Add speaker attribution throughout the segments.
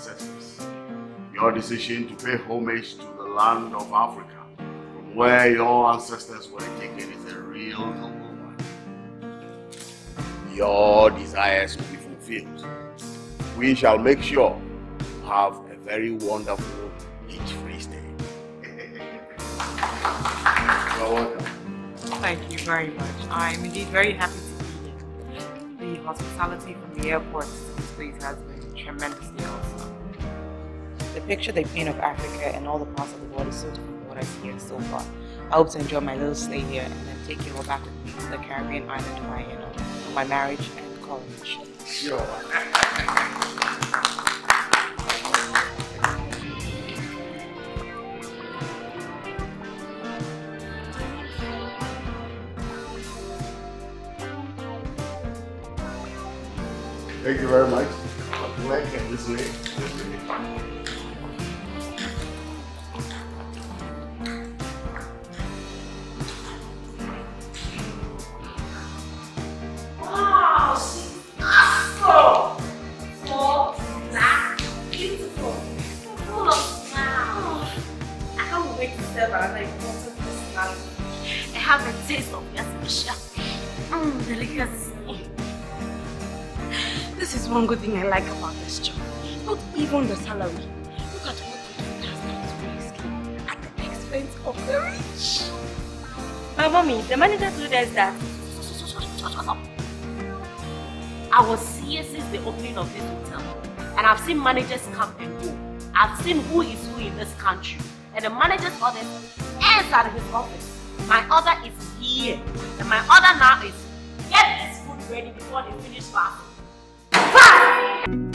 Speaker 1: ancestors. Your decision to pay homage to the land of Africa, from where your ancestors were taken, is a real noble one. Your desires will be fulfilled. We shall make sure you have a very wonderful age-free stay. You're welcome.
Speaker 2: Thank you very much. I'm indeed very happy to be here. The hospitality from the airport to this place has been tremendously awesome. The picture they paint of Africa and all the parts of the world is so different from what I've seen so far. I hope to enjoy my little stay here and then take you all back with me to the Caribbean island of Miami for my marriage and college.
Speaker 1: Sure. Thank you very much. Leg and this way.
Speaker 3: Taste of special mm, delicacy. This is one good thing I like about this job. Not even the salary. Look at what the has done to at the expense of the rich.
Speaker 4: My mommy, the manager told us that
Speaker 3: I was here since the opening of this hotel, and I've seen managers come and go. I've seen who is who in this country, and the manager's orders ends at his office. My order is here, and my order now is get this food ready before they finish fasting.
Speaker 5: I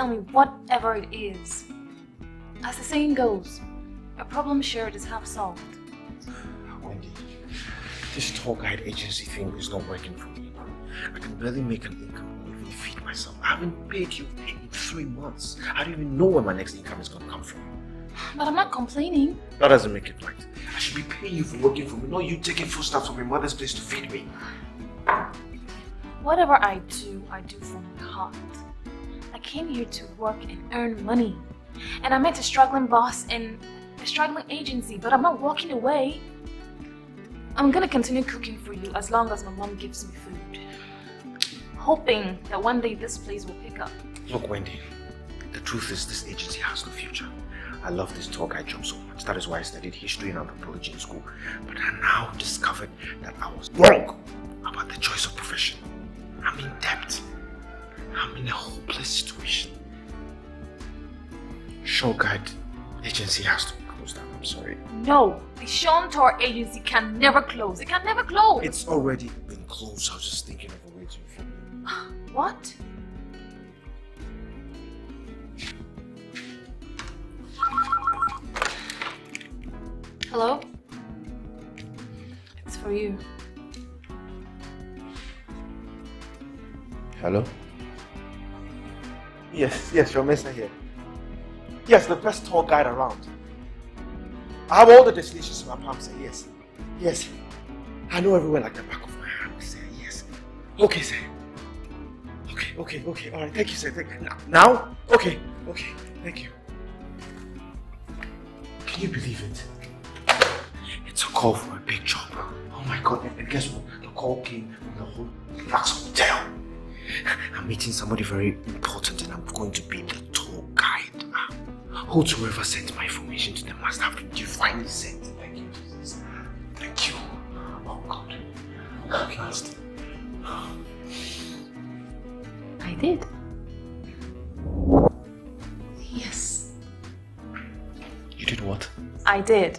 Speaker 5: tell me whatever it is. As the saying goes, a problem shared is half solved.
Speaker 6: Wendy, this tour guide agency thing is not working for me. I can barely make an income or even feed myself. I haven't paid you in three months. I don't even know where my next income is going to come from.
Speaker 5: But I'm not complaining.
Speaker 6: That doesn't make it right. I should be paying you for working for me, not you taking foodstuffs from your mother's place to feed me.
Speaker 5: Whatever I do, I do from my heart. I came here to work and earn money. And I met a struggling boss in a struggling agency, but I'm not walking away. I'm gonna continue cooking for you as long as my mom gives me food. Hoping that one day this place will pick up.
Speaker 6: Look, Wendy, the truth is this agency has no future. I love this tour guide job so much. That is why I studied history and anthropology in school. But I now discovered that I was wrong about the choice of profession. I'm in debt. I'm in a hopeless situation. Show guide agency has to close down. I'm sorry.
Speaker 5: No, the Sean Tour agency can never close. It can never close.
Speaker 6: It's already been closed. I was just thinking of a way to inform you.
Speaker 5: What? Hello? It's for you.
Speaker 6: Hello? Yes, yes, your master here. Yes, the best tour guide around. I have all the destinations in my palm, sir. Yes. Yes. I know everywhere like the back of my hand, sir. Yes. Okay, sir. Okay, okay, okay. All right. Thank you, sir. Thank you. Now? Okay, okay. Thank you. Can you believe it? It's a call for a big job. Oh my god. And, and guess what? The call came from the whole Lux Hotel. I'm meeting somebody very important and I'm going to be the tour guide. Ah. Whosoever sent my information to them must have been divinely sent. Thank you, Jesus. Thank you. Oh God. At last.
Speaker 5: I did. Yes.
Speaker 6: You did what?
Speaker 5: I did.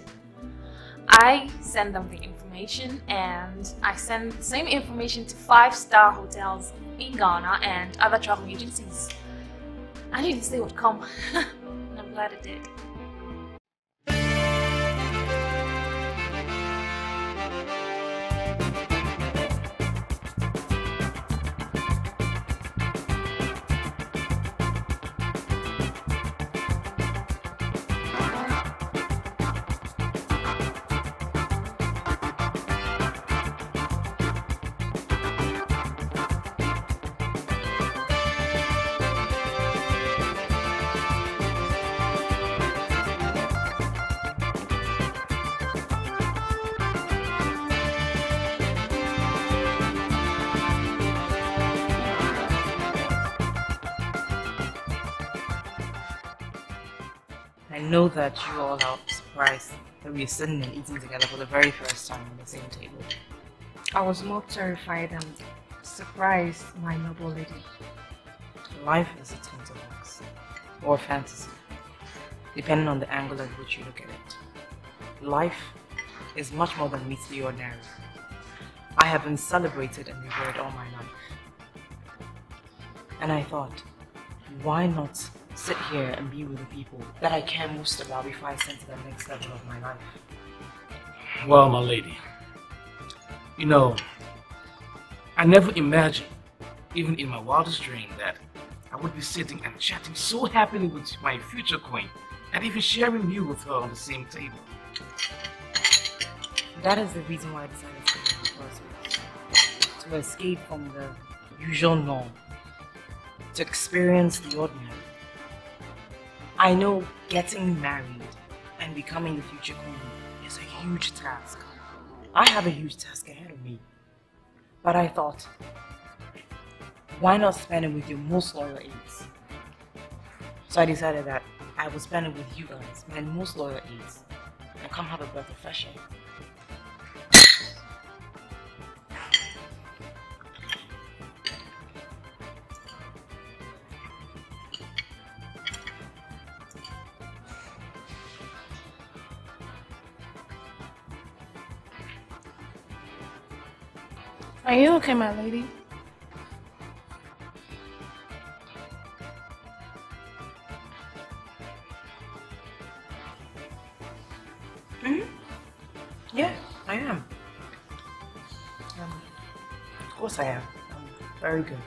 Speaker 5: I sent them the information and I sent the same information to five star hotels in Ghana and other travel agencies. I knew this day would come and I'm glad it did.
Speaker 2: That you all are surprised that we are sitting and eating together for the very first time on the same table.
Speaker 7: I was more terrified and surprised, my noble lady.
Speaker 2: Life is a tinderbox or fantasy, depending on the angle at which you look at it. Life is much more than meets the ordinary. I have been celebrated and revered all my life. And I thought, why not sit here and be with the people that I care most about before I send to the next level of my life?
Speaker 8: Well, my lady, you know, I never imagined, even in my wildest dream, that I would be sitting and chatting so happily with my future queen and even sharing meal with her on the same table.
Speaker 2: That is the reason why I decided to stay in the first place. To escape from the usual norm. To experience the ordinary. I know getting married and becoming the future queen is a huge task. I have a huge task ahead of me. But I thought, why not spend it with your most loyal aides? So I decided that I would spend it with you guys, my most loyal aides, and come have a breath of fresh air.
Speaker 7: Are you okay, my lady?
Speaker 2: Yeah, I am. Um, of course I am. I'm very good.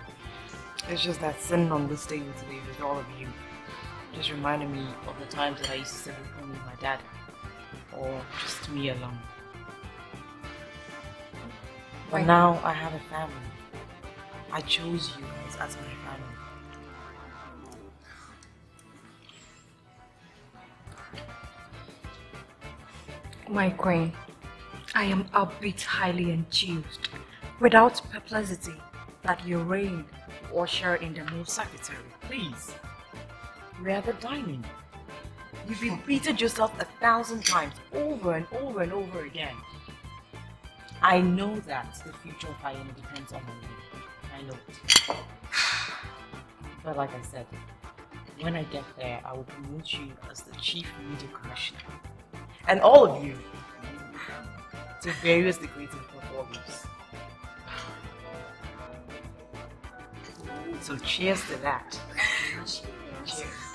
Speaker 2: It's just that sitting on this table today with all of you just reminded me of the times that I used to sit with my dad. Or just me alone. But
Speaker 7: Right.
Speaker 2: now I have a family. I chose you guys as my family.
Speaker 7: My queen, I am a bit highly enthused, without perplexity, that your reign usher in the new
Speaker 2: Secretary, please. We are the dining. You've repeated yourself a thousand times over and over and over again. I know that the future of Hayana depends on you. I know it. But like I said, when I get there, I will promote you as the chief media commissioner. And all of you to various degrees of performance. So cheers to that. Cheers.
Speaker 1: I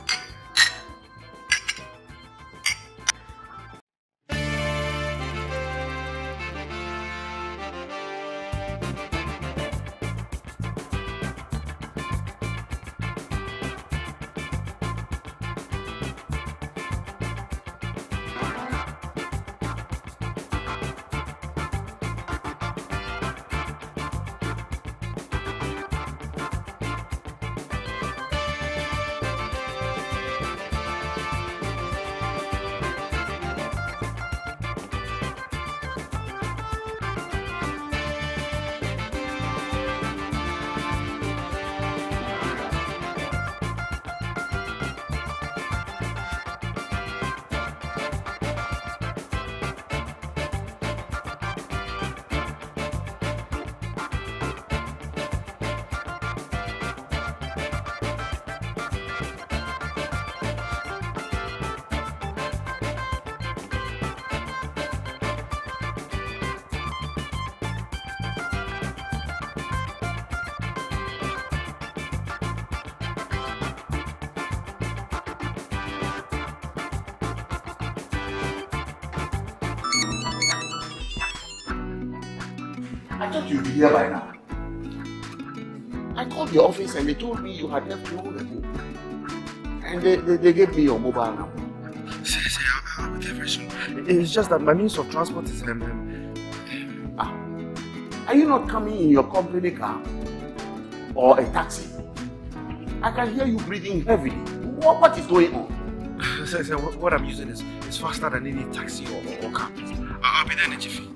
Speaker 1: and they told me you had left long ago. And they, they, they gave me your mobile number.
Speaker 6: Say, say, I'll, be there very soon. It's just that my means of transport is um, um,
Speaker 1: Ah, are you not coming in your company car or a taxi? I can hear you breathing heavily. What, what is going on?
Speaker 6: say, say, what, what I'm using is, is faster than any taxi or, or, car. I'll, I'll be there in a jiffy.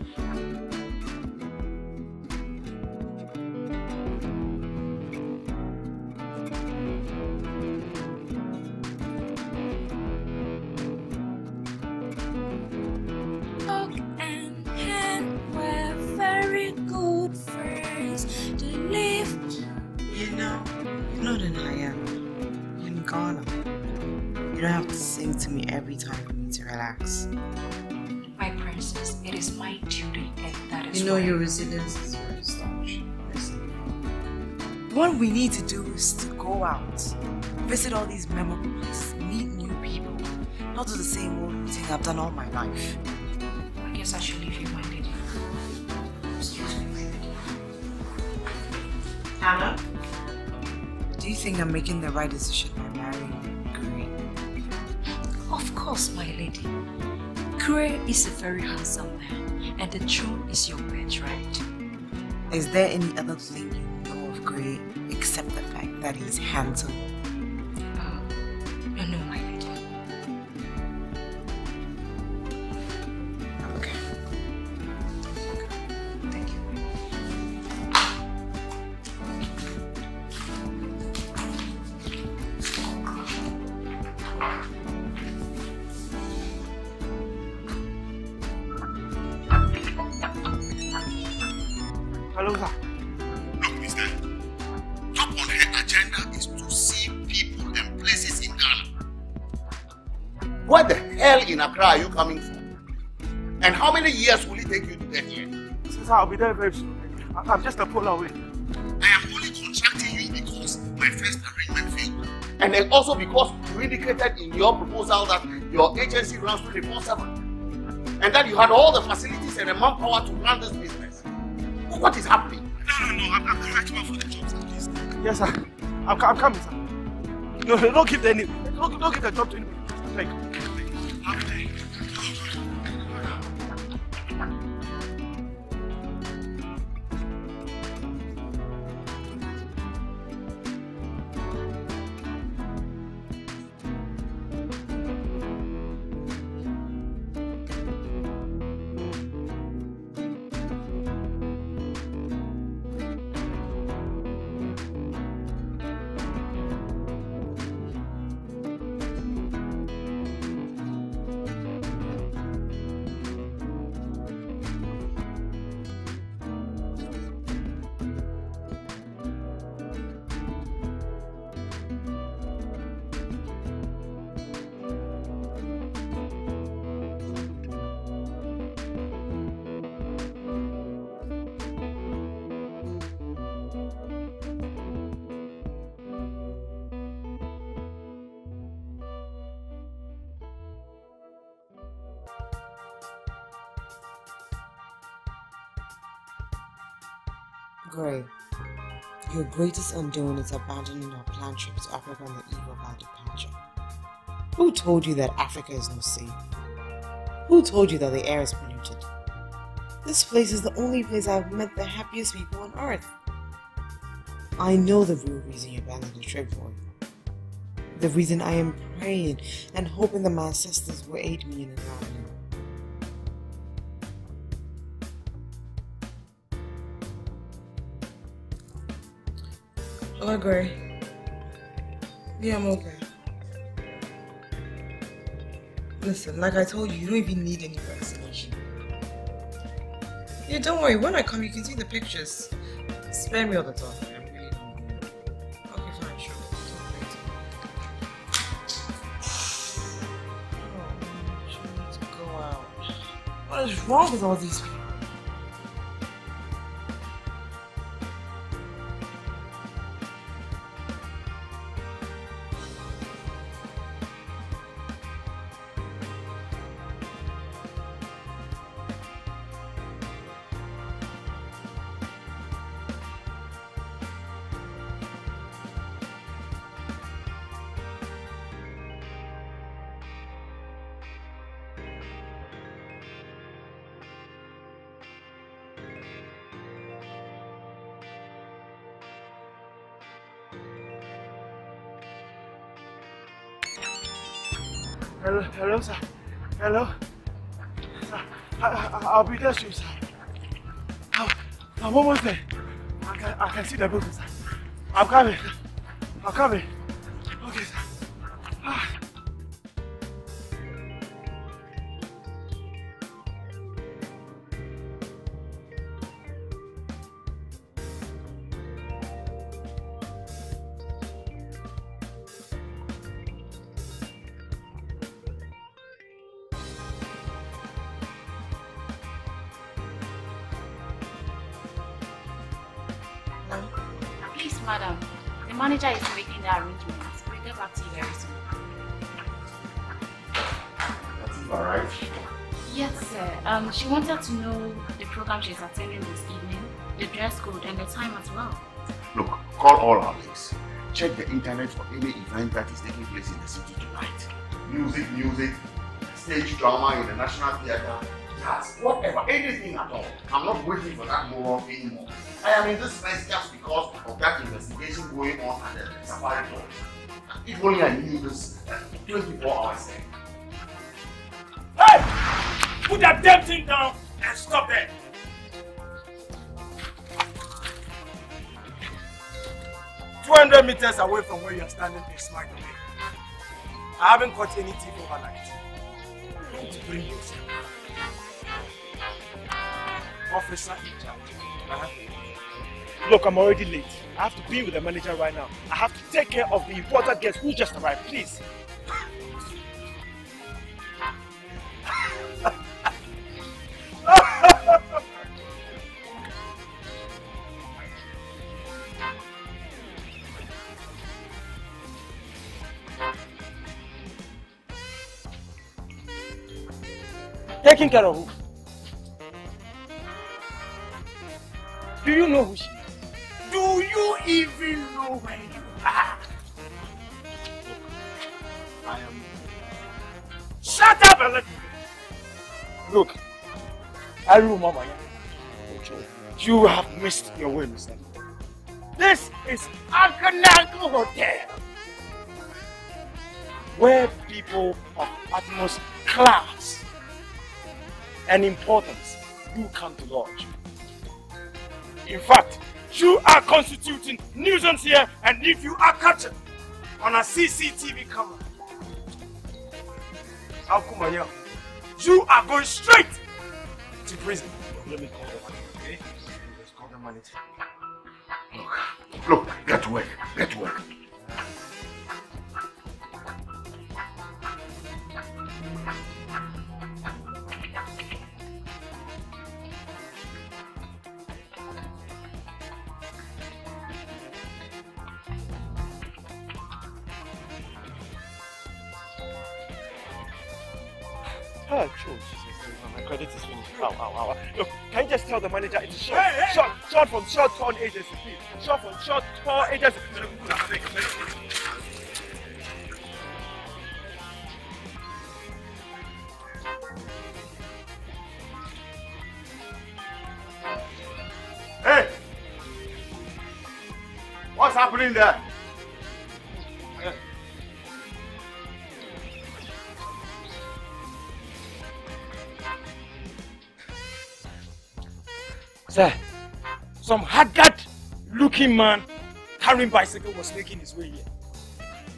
Speaker 7: Is
Speaker 2: You know resilience is very staunch. What we need to do is to go out, visit all these memorable places, meet new people, not do the same old routine I've done all my life.
Speaker 7: I guess I should leave you, my lady. Excuse me, my lady.
Speaker 2: Hannah? Do you think I'm making the right decision by marrying Guri?
Speaker 7: Of course, my lady. Gray is a very handsome man, and the throne is your birthright.
Speaker 2: Is there any other thing you know of Gray except the fact that he's handsome?
Speaker 6: Be there very soon. I, I'm just a pull away.
Speaker 1: I am only contracting you because my first arrangement failed. And then also because you indicated in your proposal that your agency runs 24 7. And that you had all the facilities and the manpower to run this business. What is happening?
Speaker 6: No, no, no. I'm, I'm the right one for the job, sir, please. Yes, sir. I'm, I'm coming, sir. No, no, don't give the don't, don't give the job to anybody.
Speaker 2: Gray, your greatest undoing is abandoning our planned trip to Africa on the eve of our departure. Who told you that Africa is no safe? Who told you that the air is polluted? This place is the only place I've met the happiest people on earth. I know the real reason you abandoned the trip, boy. The reason I am praying and hoping that my ancestors will aid me in an avenue. Gray. Yeah, I'm okay. Listen, like I told you, you don't even need any vaccination. Yeah, don't worry. When I come, you can see the pictures. Spare me all the sure. Oh. What is wrong with all these people?
Speaker 8: Soon, sir. I'm almost there. I can, I can see the building, sir. I'm coming. I'm coming.
Speaker 1: All our links. Check the internet for any event that is taking place in the city tonight. Music, music, stage drama in the National Theatre, jazz, whatever, anything at all. I'm not waiting for that moron anymore. I am in this place just because of that investigation going on at the Safari Club. If only I knew this uh, 24 hours.
Speaker 8: Hey! Put that damn 100 meters away from where you're standing, they smile away. I haven't caught any thief overnight. Don't bring yourself. Officer in charge. Uh-huh. Look, I'm already late. I have to be with the manager right now. I have to take care of the important guest. who just arrived. Please, Taking care of who? Do you know who she is? Do you even know where you are? I am. Shut up and let me. Look, I remember you You have missed your way, Mr. This is Ankanago Hotel, where people of utmost class and importance you come to lodge. In fact, you are constituting nuisance here, and if you are captured on a CCTV camera, Alkumanya, you are going straight to prison. Let me call the manager, okay? Let's call the manager.
Speaker 1: Look, look, get to work, get to work.
Speaker 8: Oh. My credit is finished. Ow, ow, ow. Look, can you just tell the manager it's short, short, short from short torn agency, please. Short from short torn agency.
Speaker 1: Hey! What's happening there?
Speaker 8: Sir, some haggard looking man carrying bicycle was making his way here.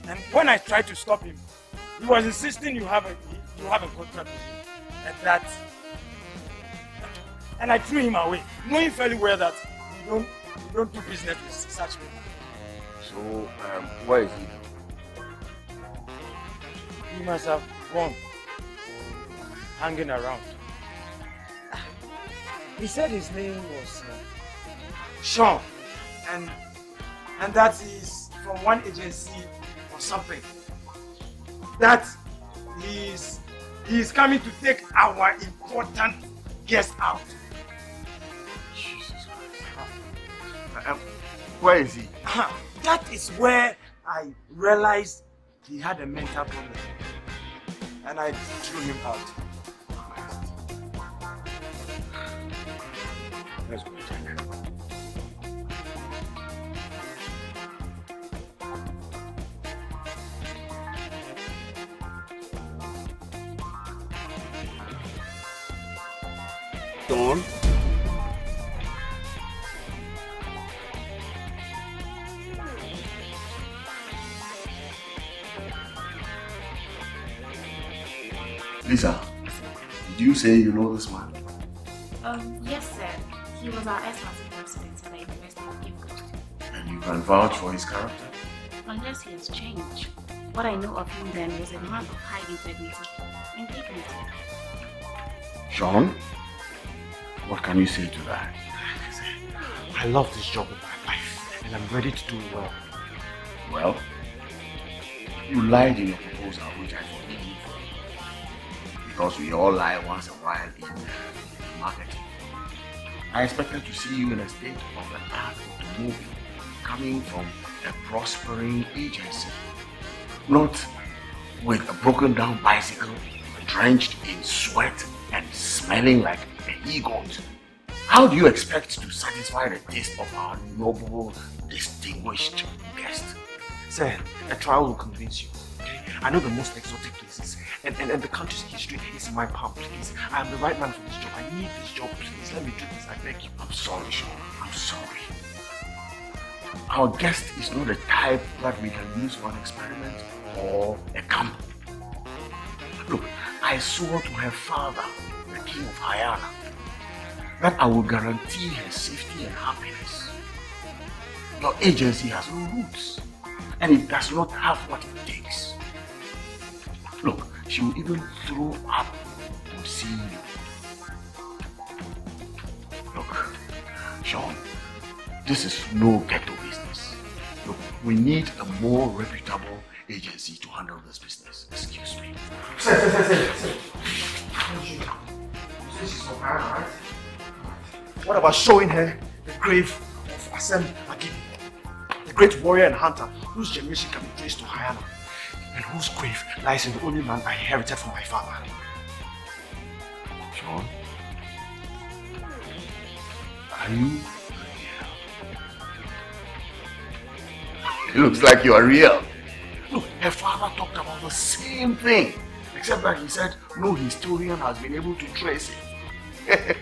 Speaker 8: And when I tried to stop him, he was insisting you have a you have a contract with him. And that and I threw him away, knowing fairly well that you don't you don't do business with such people.
Speaker 1: So, um, where is he?
Speaker 8: He must have gone hanging around. He said his name was uh, Sean, and and that is from one agency or something. That he's is coming to take our important guest out.
Speaker 1: Jesus Christ. Um, where is he?
Speaker 8: that is where I realized he had a mental problem, and I threw him out.
Speaker 1: That's good. on. Lisa, did you say you know this man?
Speaker 5: Yes, sir. He was our S-Class president at the University of Cape
Speaker 1: And you can vouch for his character?
Speaker 3: Unless he has changed. What I know of him then was a man of high integrity and dignity.
Speaker 1: Sean, what can you say to that?
Speaker 6: I love this job with my life, and I'm ready to do it well.
Speaker 1: Well, you lied in your proposal, which I forgive you for. Because we all lie once in a while in marketing. I expected to see you in a state of the art of the movie, coming from a prospering agency. Not with a broken down bicycle, drenched in sweat and smelling like a he-goat. How do you expect to satisfy the taste of our noble, distinguished guest?
Speaker 6: Sir, a trial will convince you. I know the most exotic places, and, and, and the country's history is in my palm, please. I am the right man for this job. I need this job, please. Let me do this, I beg you.
Speaker 1: I'm sorry, Sean. I'm sorry. Our guest is not the type that we can use for an experiment or a camp. Look, I swore to her father, the king of Hayana, that I will guarantee her safety and happiness. Your agency has no roots, and it does not have what it takes. Look, she will even throw up to see you. Look, Sean, this is no ghetto business. Look, we need a more reputable agency to handle this business. Excuse me.
Speaker 6: Sir, sir, sir, sir, sir. You say she's from Ghana, right? What about showing her the grave of Asem Akibi, the great warrior and hunter whose generation can be traced to Hayana, and whose grave lies in the only man I inherited from my father?
Speaker 1: Sean, are you real? It looks like you are real. Look, her father talked about the same thing, except that he said no historian has been able to trace it.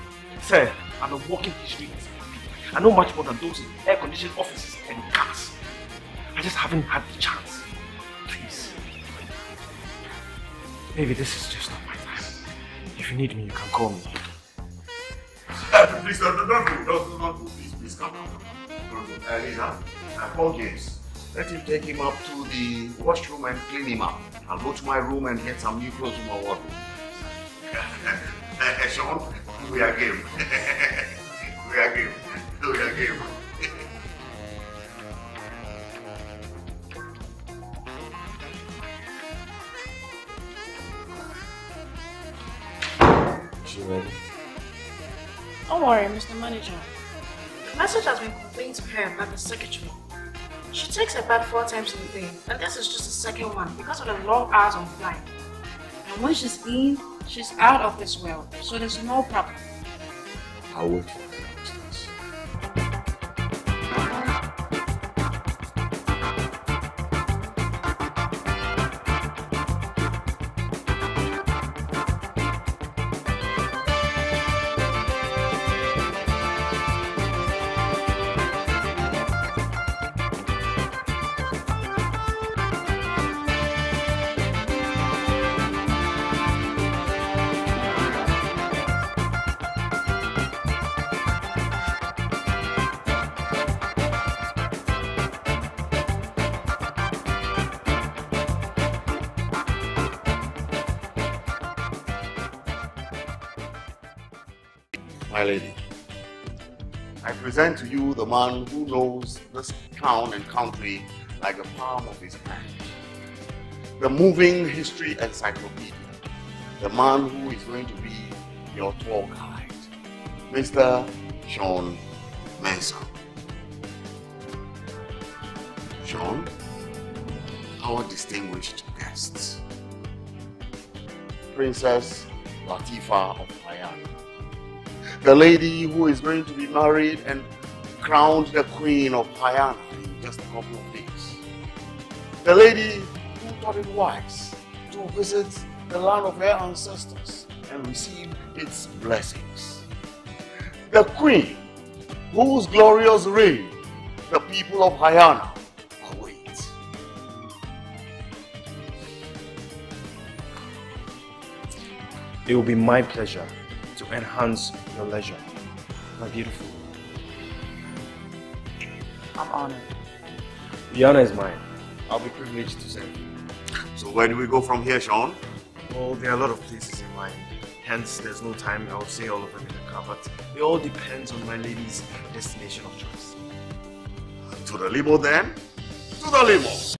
Speaker 6: Sir, I'm a walking history. I know much more than those in air-conditioned offices and cars. I just haven't had the chance. Maybe this is just not my time. If you need me, you can call me.
Speaker 1: Please don't, don't, don't, don't, don't, don't, please, please come. Lisa, uh, call James. Let him take him up to the washroom and clean him up. I'll go to my room and get some new clothes from my wardrobe. uh, Sean, we are game. we are game. We are game.
Speaker 6: She ready?
Speaker 9: Don't worry, Mr. Manager. The message has been conveyed to her by the secretary. She takes a bath four times in a day, and this is just the second one because of the long hours on flight. And when she's in, she's out of this world, so there's no problem.
Speaker 1: I'll wait for you upstairs. Present to you the man who knows this town and country like the palm of his hand. The moving history encyclopedia. The man who is going to be your tour guide. Mr. Sean Mensah. Sean, our distinguished guests. Princess Latifa of the lady who is going to be married and crowned the queen of Hayana in just a couple of days. The lady who thought it wise to visit the land of her ancestors and receive its blessings. The queen, whose glorious reign the people of Hayana await.
Speaker 10: It will be my pleasure to enhance your leisure, my beautiful.
Speaker 11: I'm honored.
Speaker 10: The honor is mine. I'll be privileged to serve you.
Speaker 1: So where do we go from here, Sean?
Speaker 10: Well, there are a lot of places in mind. Hence, there's no time I would say all of them in the car, but it all depends on my lady's destination of choice.
Speaker 1: To the limo then? To the limo!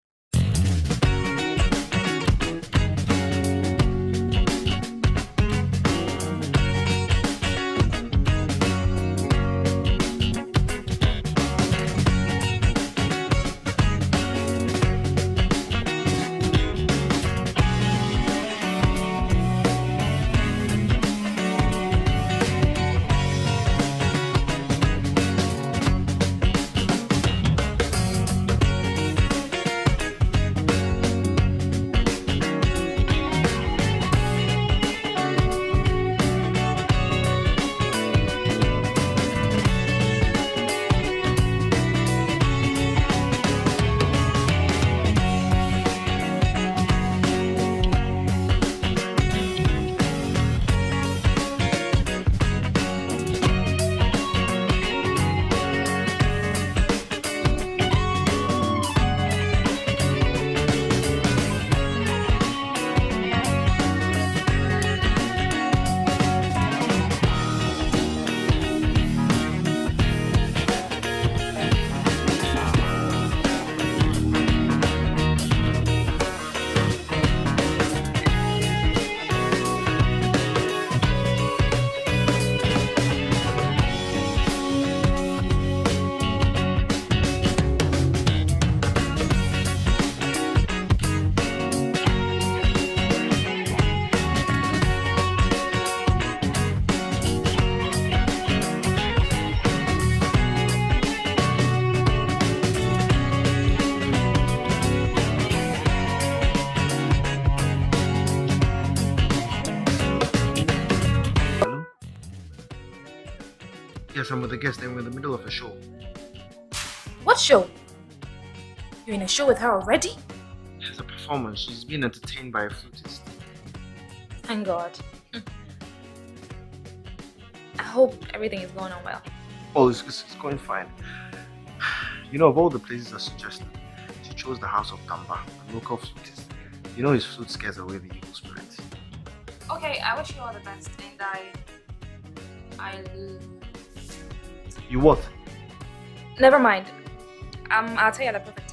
Speaker 10: Yes, I'm with a guest and we're in the middle of a show.
Speaker 5: What show? You're in a show with her already?
Speaker 10: It's a performance. She's being entertained by a flutist.
Speaker 5: Thank God. Mm. I hope everything is going on well.
Speaker 10: Oh, it's, it's, it's going fine. You know, of all the places I suggested, she chose the house of Tamba, a local flutist. You know his flute scares away the evil spirits.
Speaker 5: Okay, I wish you all the best, and I. I.
Speaker 10: You what?
Speaker 5: Never mind. Um, I'll tell you at the perfect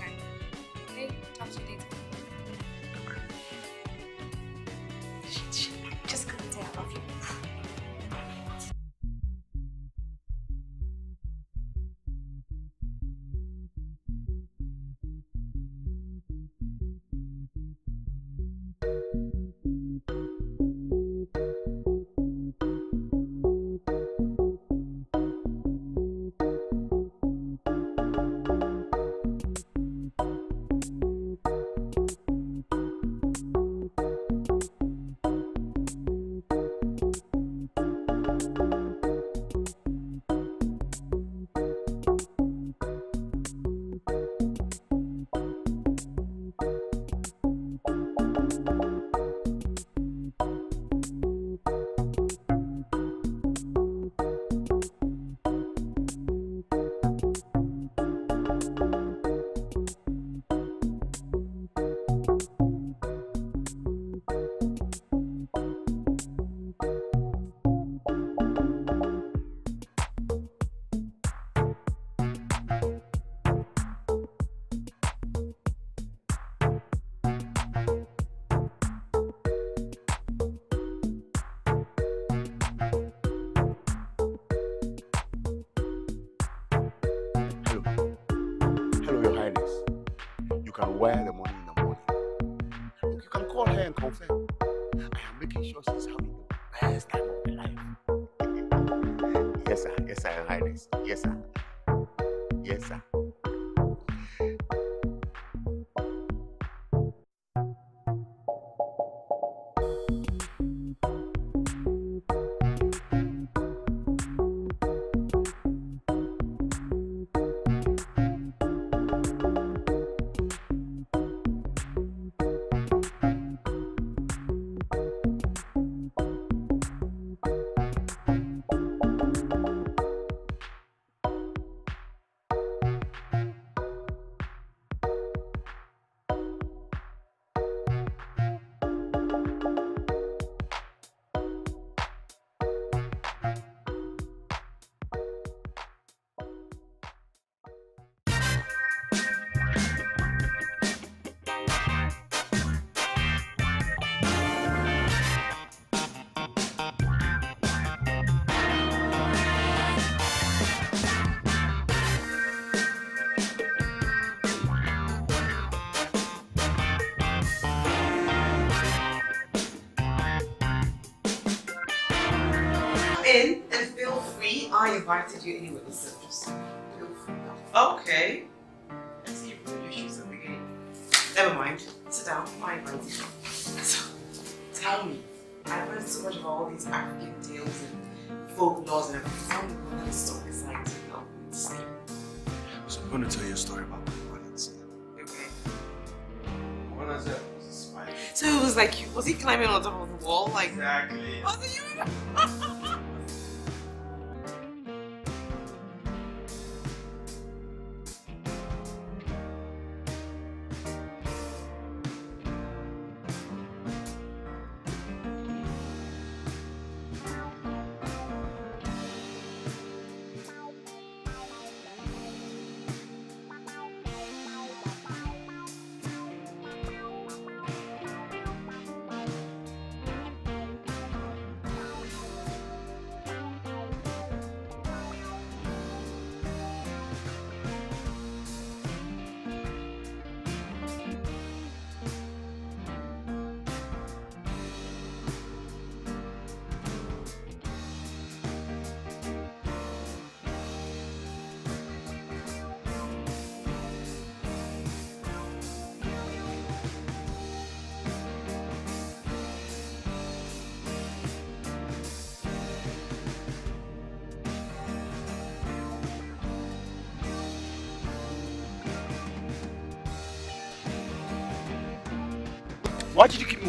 Speaker 1: Wear the money in the morning. You can call her and confirm.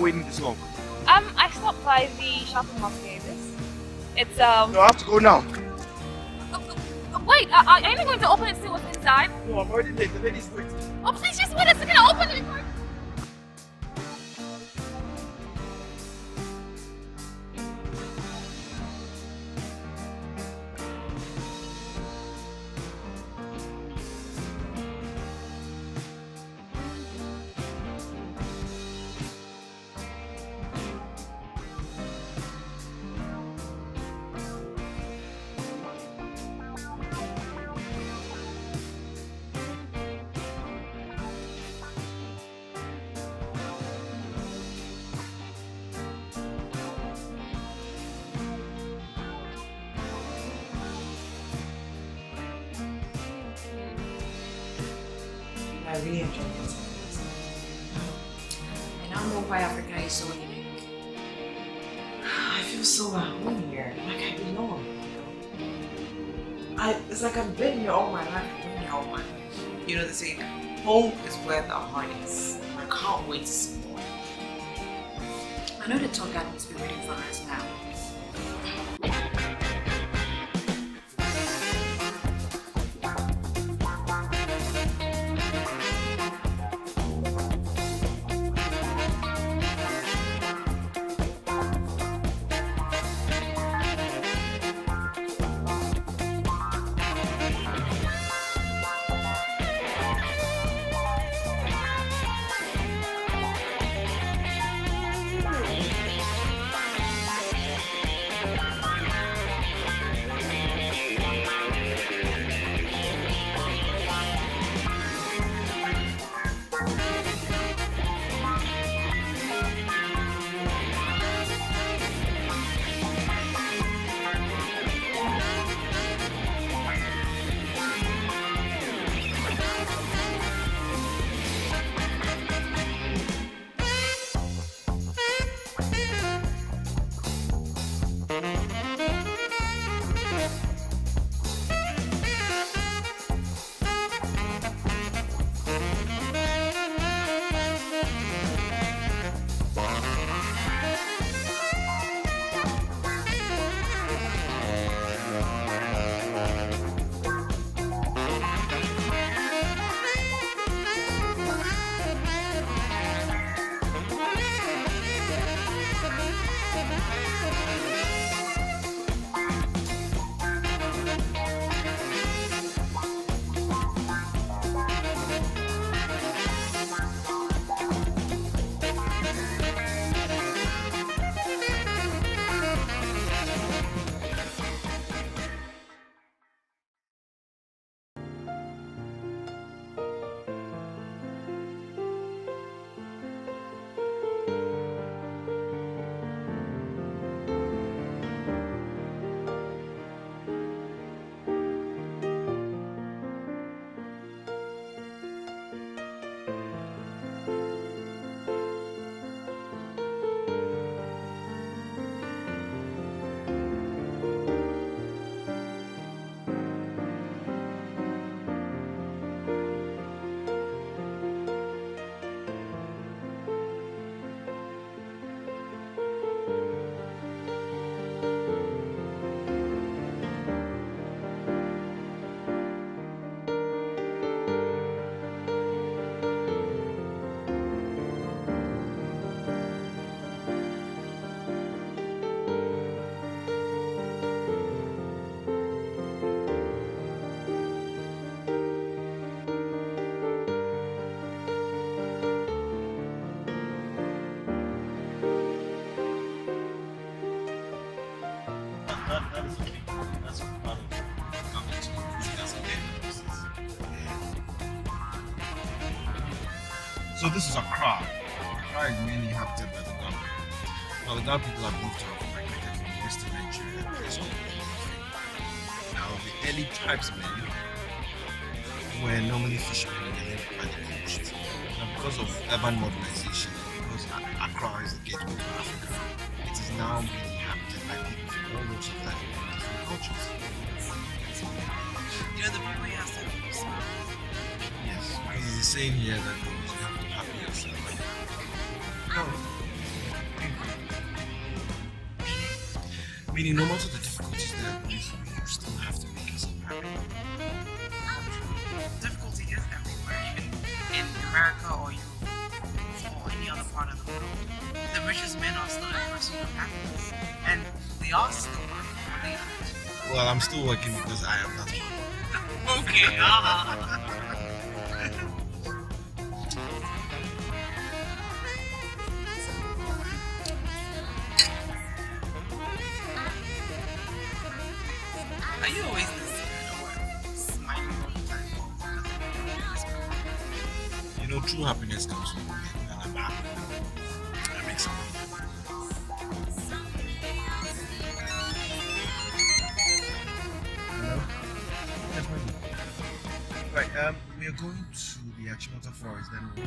Speaker 2: waiting this long?
Speaker 5: Um, I stopped by the shopping mall today. It's um.
Speaker 2: No, I have to go now.
Speaker 5: Uh, uh, wait, uh, are you going to open and see what's inside?
Speaker 2: No, I'm already late. The
Speaker 10: lady this is Accra. Accra is mainly inhabited by the Gambia. Well, the Gambia people have moved to migrated from western Nigeria and Africa. Now, the early tribesmen were normally fishermen and they lived by the coast. Now, because of urban modernization, No matter the difficulties that you still have to make yourself happy.
Speaker 2: difficulty is everywhere, even in America or Europe or any other part of the world. The richest men are still in pursuit of happiness, and they are still working the.
Speaker 10: Well, I'm still working Forest, then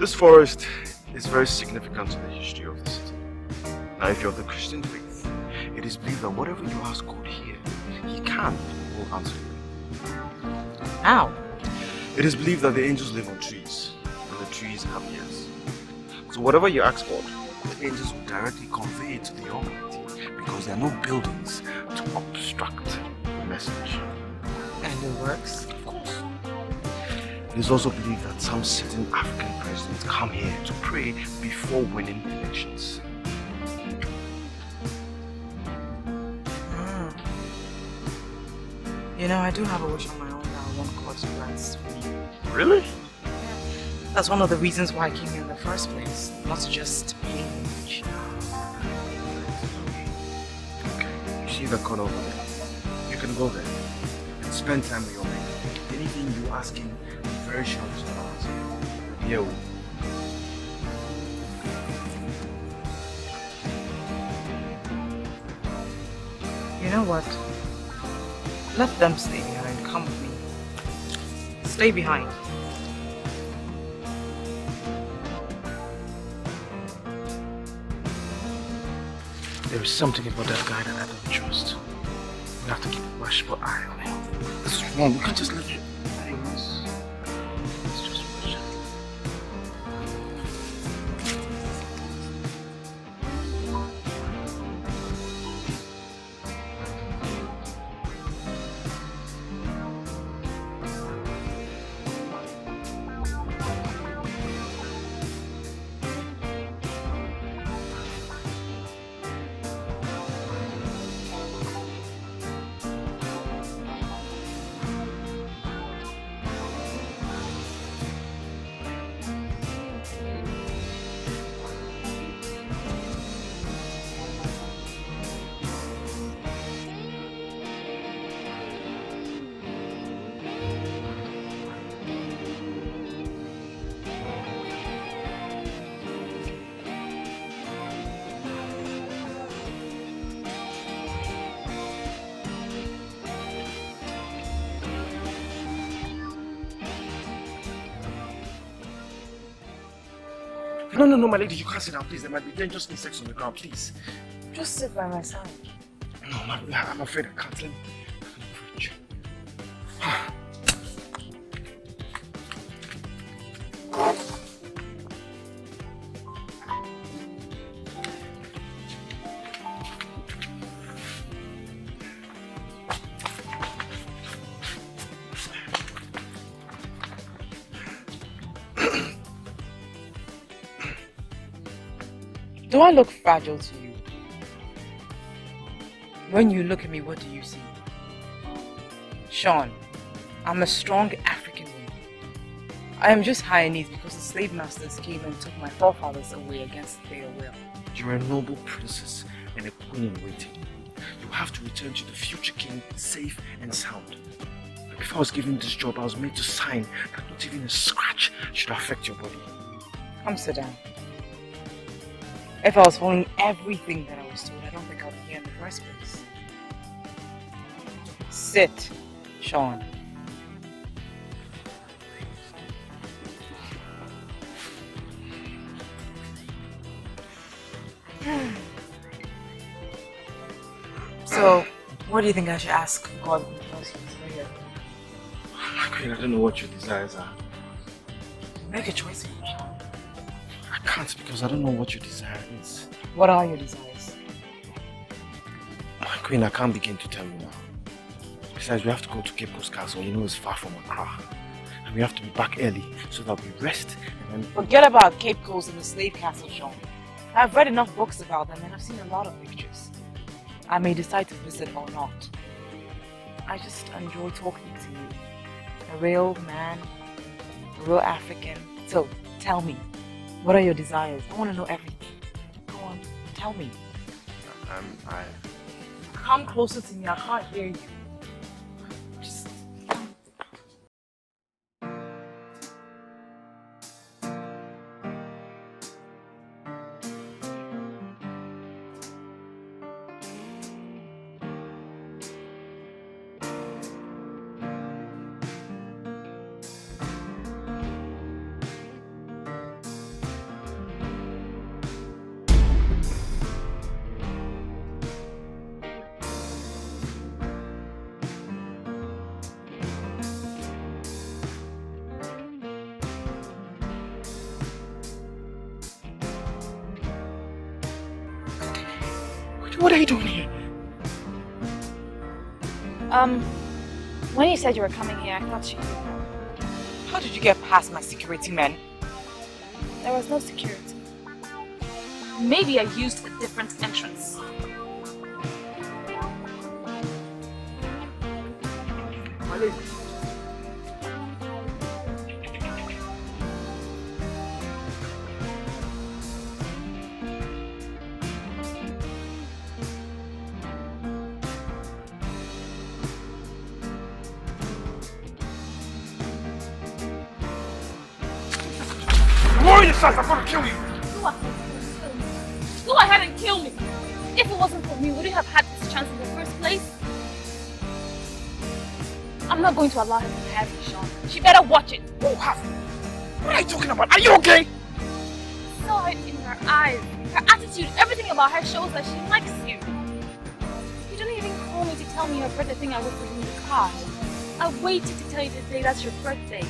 Speaker 6: This forest is very significant to the history of the city. Now, if you're of the Christian faith, it is believed that whatever you ask God here, He can and will answer you.
Speaker 2: How?
Speaker 6: It is believed that the angels live on trees, and the trees have ears. So whatever you ask God, the angels will directly convey it to the Almighty, because there are no buildings is also believed that some certain African presidents come here to pray before winning elections.
Speaker 2: Mm. You know, I do have a wish on my own that I want God to grant me.
Speaker 6: Really?
Speaker 2: That's one of the reasons why I came here in the first place. Not to just be rich.
Speaker 6: Okay. You see the corner over there? You can go there and spend time with your man. Anything you ask him, be very sure he's gonna answer. Here we
Speaker 2: You know what? Let them stay behind. Come with me. Stay behind.
Speaker 12: There is something about that guy that I don't trust. We have to keep a watchful eye on him.
Speaker 6: This is wrong. We can't just let you. No, no, my lady, you can't sit down, please. There might be dangerous insects on the ground, please.
Speaker 2: Just sit by my side.
Speaker 6: No, my, I'm afraid I can't. Let me...
Speaker 2: Do I look fragile to you? When you look at me, what do you see? Sean, I'm a strong African woman. I am just Hayanese because the slave masters came and took my forefathers away against their will.
Speaker 6: You're a noble princess and a queen in waiting. You have to return to the future king safe and sound. Before I was given this job, I was made to sign that not even a scratch should affect your body.
Speaker 2: Come sit down. If I was following everything that I was told, I don't think I'd be here in the first place. Sit, Sean. so, what do you think I should ask God first here?
Speaker 6: My queen, I don't know what your desires are.
Speaker 2: Make a choice, Sean.
Speaker 6: I can't because I don't know what your is.
Speaker 2: What are your desires?
Speaker 6: My queen, I can't begin to tell you now. Besides, we have to go to Cape Coast Castle. You know it's far from Accra. And we have to be back early so that we rest and then...
Speaker 2: Forget about Cape Coast and the slave castle, Sean. I've read enough books about them and I've seen a lot of pictures. I may decide to visit or not. I just enjoy talking to you. A real man, a real African. So, tell me, what are your desires? I want to know everything. Tell me.
Speaker 6: Um, I...
Speaker 2: Come closer to me, I can't hear you.
Speaker 6: What are you doing here?
Speaker 5: Um, when you said you were coming here, I thought you...
Speaker 2: How did you get past my security men?
Speaker 5: There was no security. Maybe I used a different entrance. To have you. She better watch it.
Speaker 6: Oh, Who have What are you talking about? Are you okay?
Speaker 5: I saw it in her eyes. Her attitude, everything about her shows that she likes you. You didn't even call me to tell me your birthday thing I wrote for you in the card. I waited to tell you today that's your birthday.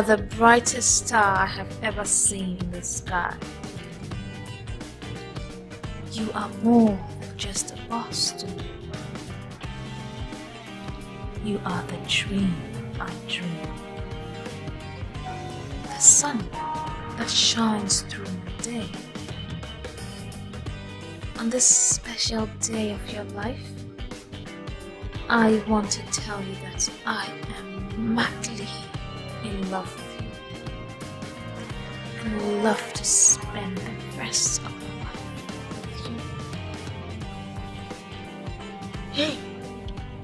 Speaker 5: Are the brightest star I have ever seen in the sky. You are more than just a boss to me. You are the dream I dream. The sun that shines through the day. On this special day of your life, I want to tell you that I am love to spend the rest of my life with you.
Speaker 13: Hey,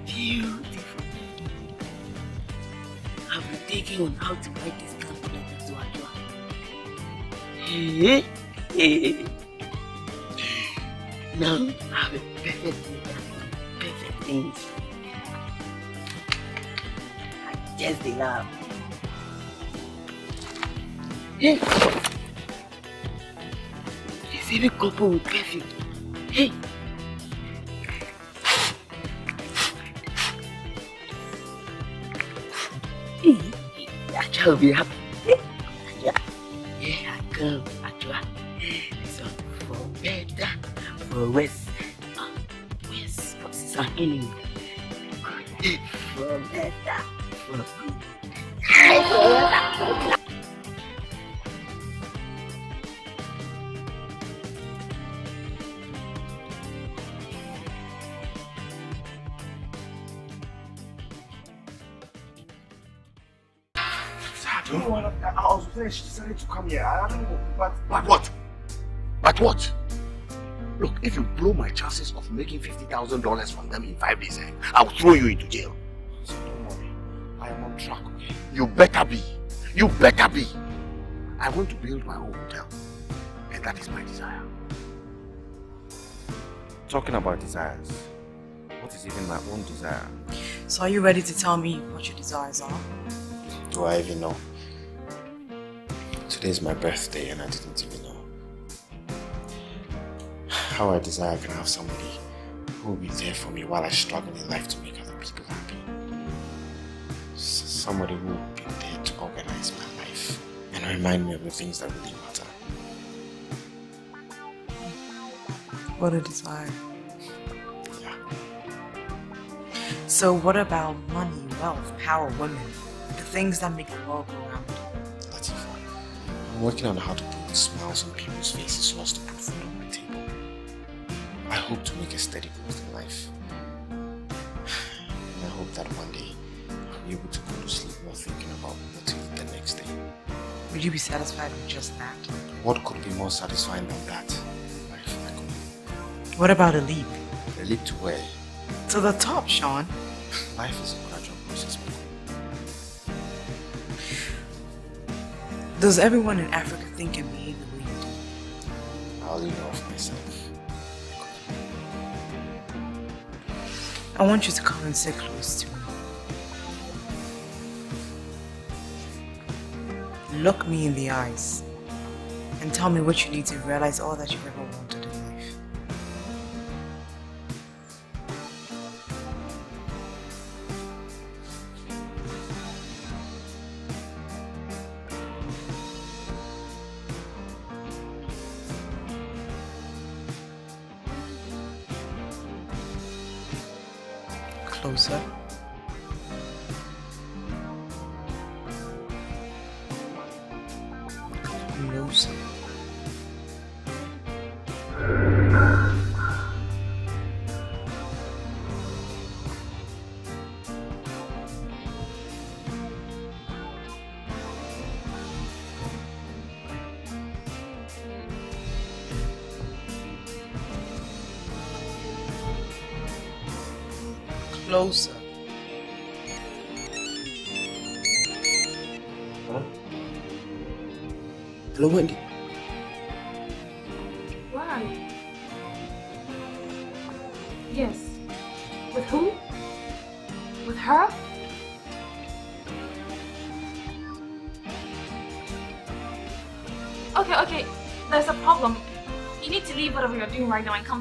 Speaker 13: beautiful. I've been thinking on how to write this letter to Adua. Hey, hey. It's even coupled with perfume. Hey. Acha will be happy.
Speaker 1: If you blow my chances of making $50,000 from them in five days, eh, I'll throw you into jail.
Speaker 10: so don't worry. I am on track.
Speaker 1: You better be. You better be. I want to build my own hotel. And that is my desire.
Speaker 6: Talking about desires, what is even my own desire?
Speaker 2: So are you ready to tell me what your desires are?
Speaker 10: Do I even know? Today is my birthday and I didn't even know. How I desire I can have somebody who will be there for me while I struggle in life to make other people happy. Somebody who will be there to organize my life and remind me of the things that really matter.
Speaker 2: What a desire.
Speaker 10: Yeah.
Speaker 2: So what about money, wealth, power, women? The things that make the world go round.
Speaker 10: Latifa, I'm working on how to put smiles on people's faces so as to put food on my table. I hope to make a steady growth in life. And I hope that one day I'll be able to go to sleep not thinking about what to eat the next day.
Speaker 2: Would you be satisfied with just that?
Speaker 10: What could be more satisfying than that? Life, Michael.
Speaker 2: What about a leap?
Speaker 10: A leap to where?
Speaker 2: To the top, Sean.
Speaker 10: Life is a gradual process, Michael.
Speaker 2: Does everyone in Africa think and behave the way you do?
Speaker 10: I only know of myself.
Speaker 2: I want you to come and sit close to me. Look me in the eyes and tell me what you need to realize all that you've ever wanted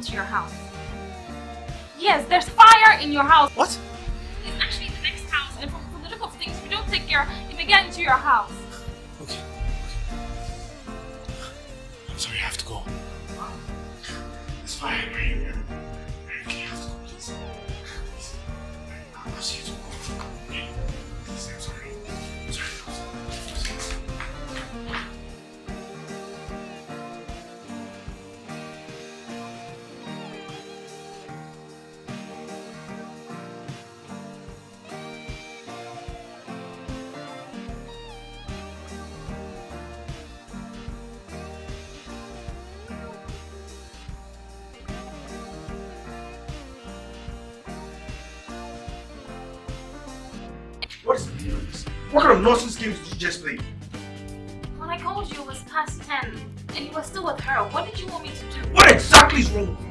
Speaker 5: to your house.
Speaker 6: Nonsense games did you just play?
Speaker 5: When I called you, it was past 10, and you were still with her. What did you want me to do?
Speaker 6: What exactly is wrong with you?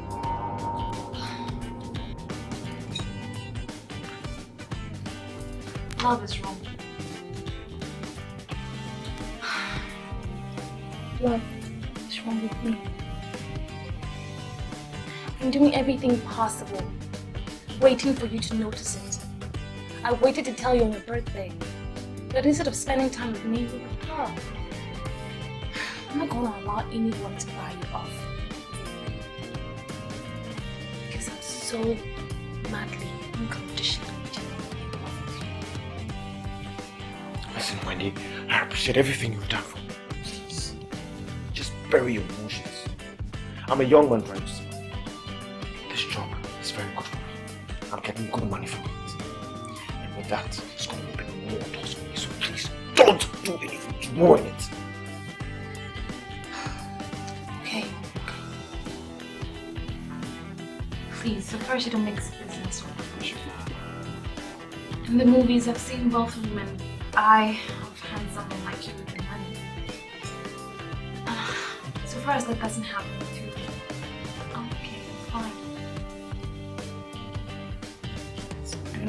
Speaker 5: Love is wrong. Love is wrong with me. I'm doing everything possible, waiting for you to notice it. I waited to tell you on your birthday, but instead of spending time with me, you were with her. I'm not gonna allow anyone to buy you off. Because I'm so madly, unconditionally in love with you.
Speaker 6: Listen, Wendy, I appreciate everything you've done for me. Please, just bury your emotions. I'm a young man trying to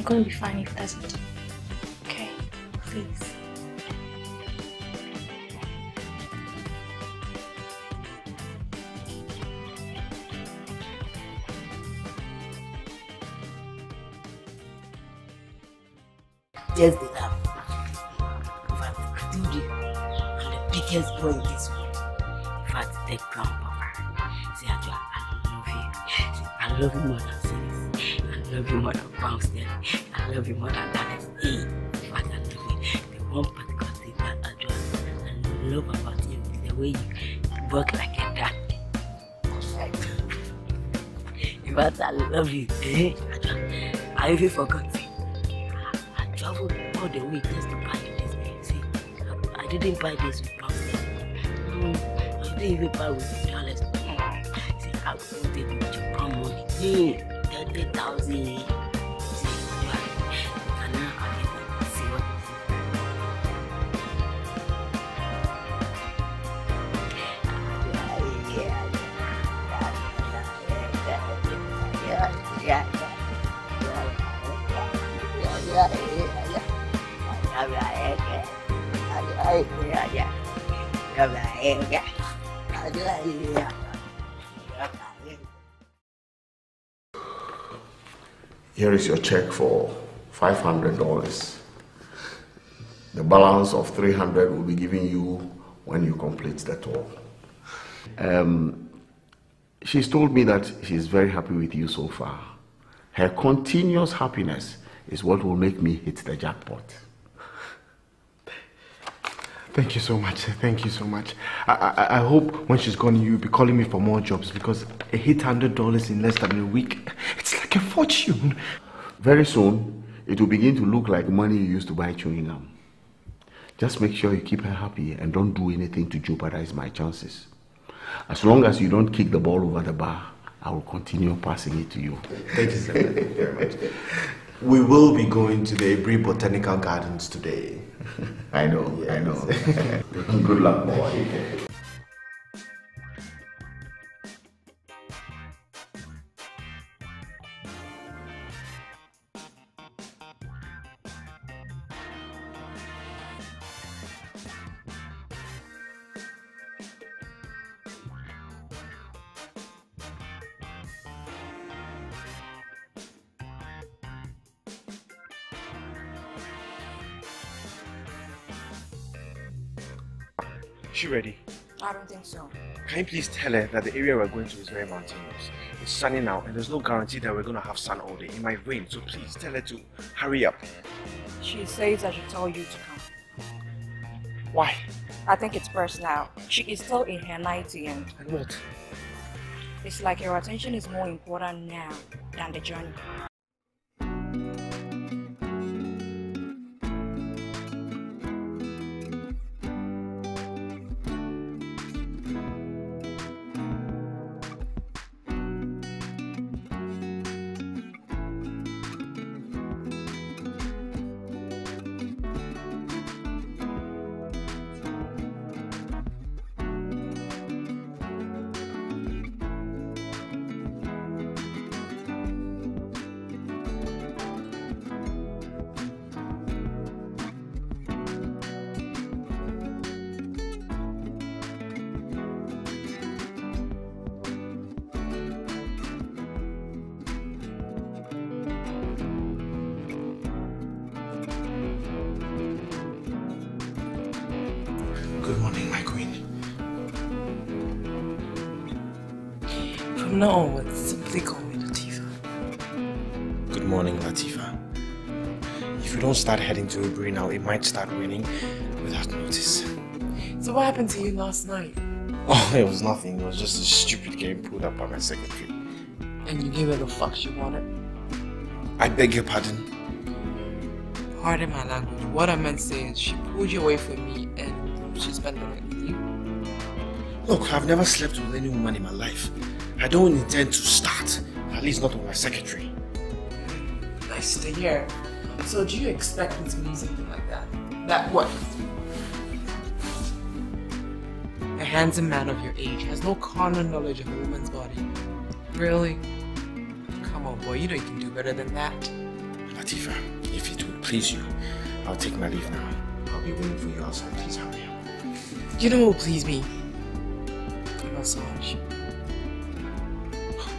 Speaker 6: To
Speaker 5: be fine if it doesn't.
Speaker 13: Ajua, I even forgot.
Speaker 1: Here is your check for $500. The balance of 300 will be given you when you complete the tour. Um, she's told me that she's very happy with you so far. Her continuous happiness is what will make me hit the jackpot.
Speaker 6: Thank you so much. Thank you so much. I, I, I hope when she's gone, you'll be calling me for more jobs because a hit hundred dollars in less than a week, it's like a fortune.
Speaker 1: Very soon, it will begin to look like money you used to buy chewing gum. Just make sure you keep her happy and don't do anything to jeopardize my chances. As long as you don't kick the ball over the bar, I will continue passing it to you.
Speaker 6: Thank you, sir. Thank you very much. We will be going to the Aburi Botanical Gardens today.
Speaker 1: I know, I know. Good luck, boy.
Speaker 6: Can you please tell her that the area we're going to is very mountainous? It's sunny now, and there's no guarantee that we're going to have sun all day. It might rain, so please tell her to hurry up.
Speaker 2: She says I should tell you to come.
Speaker 6: Why?
Speaker 2: I think it's personal. She is still in her 90 and
Speaker 6: And what?
Speaker 2: it's like your attention is more important now than the journey.
Speaker 6: To Aburi now, it might start raining without notice.
Speaker 2: So what happened to you last night?
Speaker 6: Oh, it was nothing. It was just a stupid game pulled up by my secretary.
Speaker 2: And you gave her the fuck she wanted?
Speaker 6: I beg your pardon?
Speaker 2: Pardon my language. What I meant to say is she pulled you away from me and she spent the night with you.
Speaker 6: Look, I've never slept with any woman in my life. I don't intend to start. At least not with my secretary.
Speaker 2: Nice to hear. So do you expect me to something like that? That what? A handsome man of your age has no common knowledge of a woman's body. Really? Come on, boy, you know you can do better than that.
Speaker 6: Latifa, if it would please you, I'll take my leave now. I'll be waiting for you outside. Please hurry up.
Speaker 2: You know what will please me? A massage.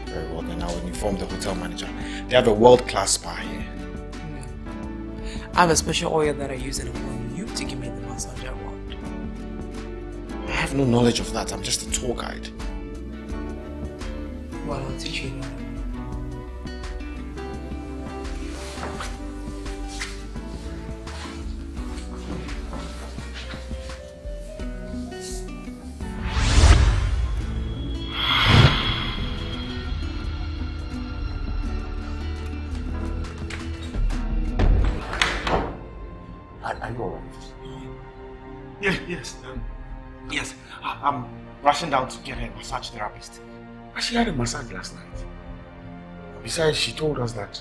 Speaker 6: Very well, then I will inform the hotel manager. They have a world-class spa here.
Speaker 2: I have a special oil that I use and I want you to give me the massage I want.
Speaker 6: I have no knowledge of that. I'm just a tour guide.
Speaker 2: Well, I'll teach you that.
Speaker 6: Rushing down to get a massage therapist.
Speaker 1: But she had a massage last night. Besides, she told us that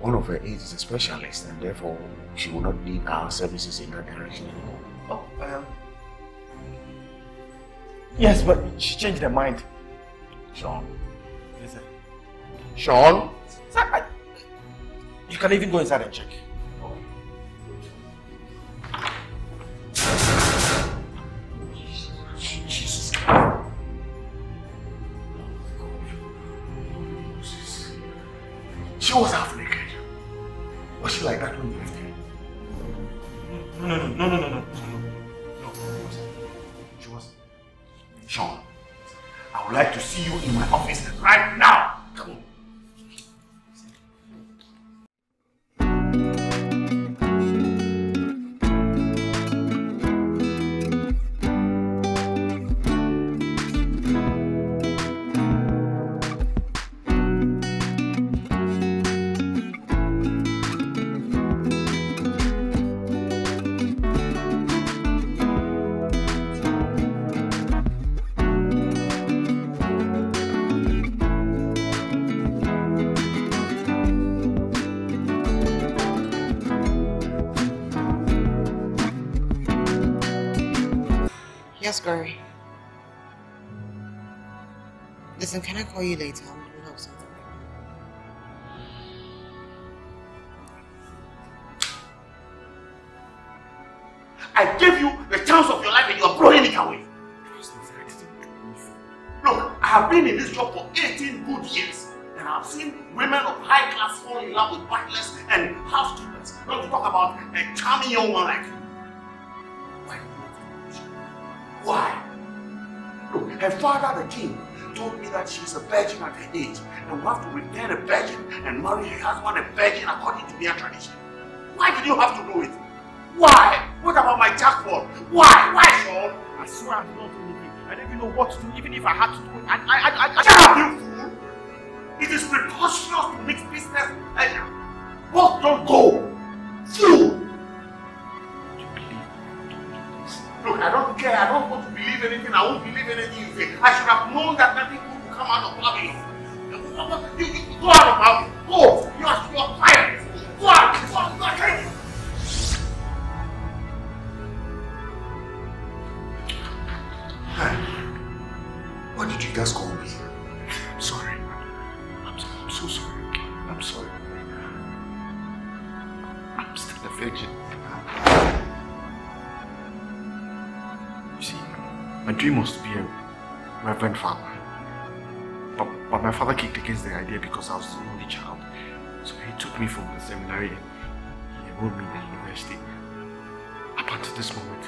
Speaker 1: one of her aides is a specialist and therefore she will not need our services in that direction anymore.
Speaker 6: Oh, um. Yes, but she changed her mind.
Speaker 1: Sean.
Speaker 6: Listen.
Speaker 1: Sean?
Speaker 6: Sir, I, you can even go inside and check.
Speaker 1: She was half naked. Was she like that when you left her?
Speaker 6: No, no, no, no, no, no, no. No,
Speaker 1: She wasn't. Sean, I would like to see you in my office right now.
Speaker 2: Call you later? The something.
Speaker 1: I gave you the chance of your life and you are blowing it away. Look, I have been in this job for 18 good years and I've seen women of high class fall in love with butlers and housekeepers, not to talk about a charming young one like you. Why? Why? Look, her father, the king, that she's a virgin at her age and we have to return a virgin and marry her husband a virgin according to their tradition. Why did you have to do it? Why? What about my jackpot? Why? Why, Sean?
Speaker 6: I swear I did not do anything. I don't even know what to do, even if I had to do it. I, I, I, I,
Speaker 1: Shut up, you fool! It is preposterous to mix business and work don't go. Fool! Look, I don't care. I don't want to believe anything. I won't believe anything you say. I should have known that nothing come out of Bobby. You, you, you, go out of Bobby. Go. You are, you are fired. Go out. Go out. Go out. What did you just call me? I'm sorry. I'm, so- I'm so sorry. I'm sorry. I'm still a virgin.
Speaker 6: You see, my dream was to be a reverend father. But, my father kicked against the idea because I was the only child. So he took me from the seminary and he enrolled me in the university. Up until this moment,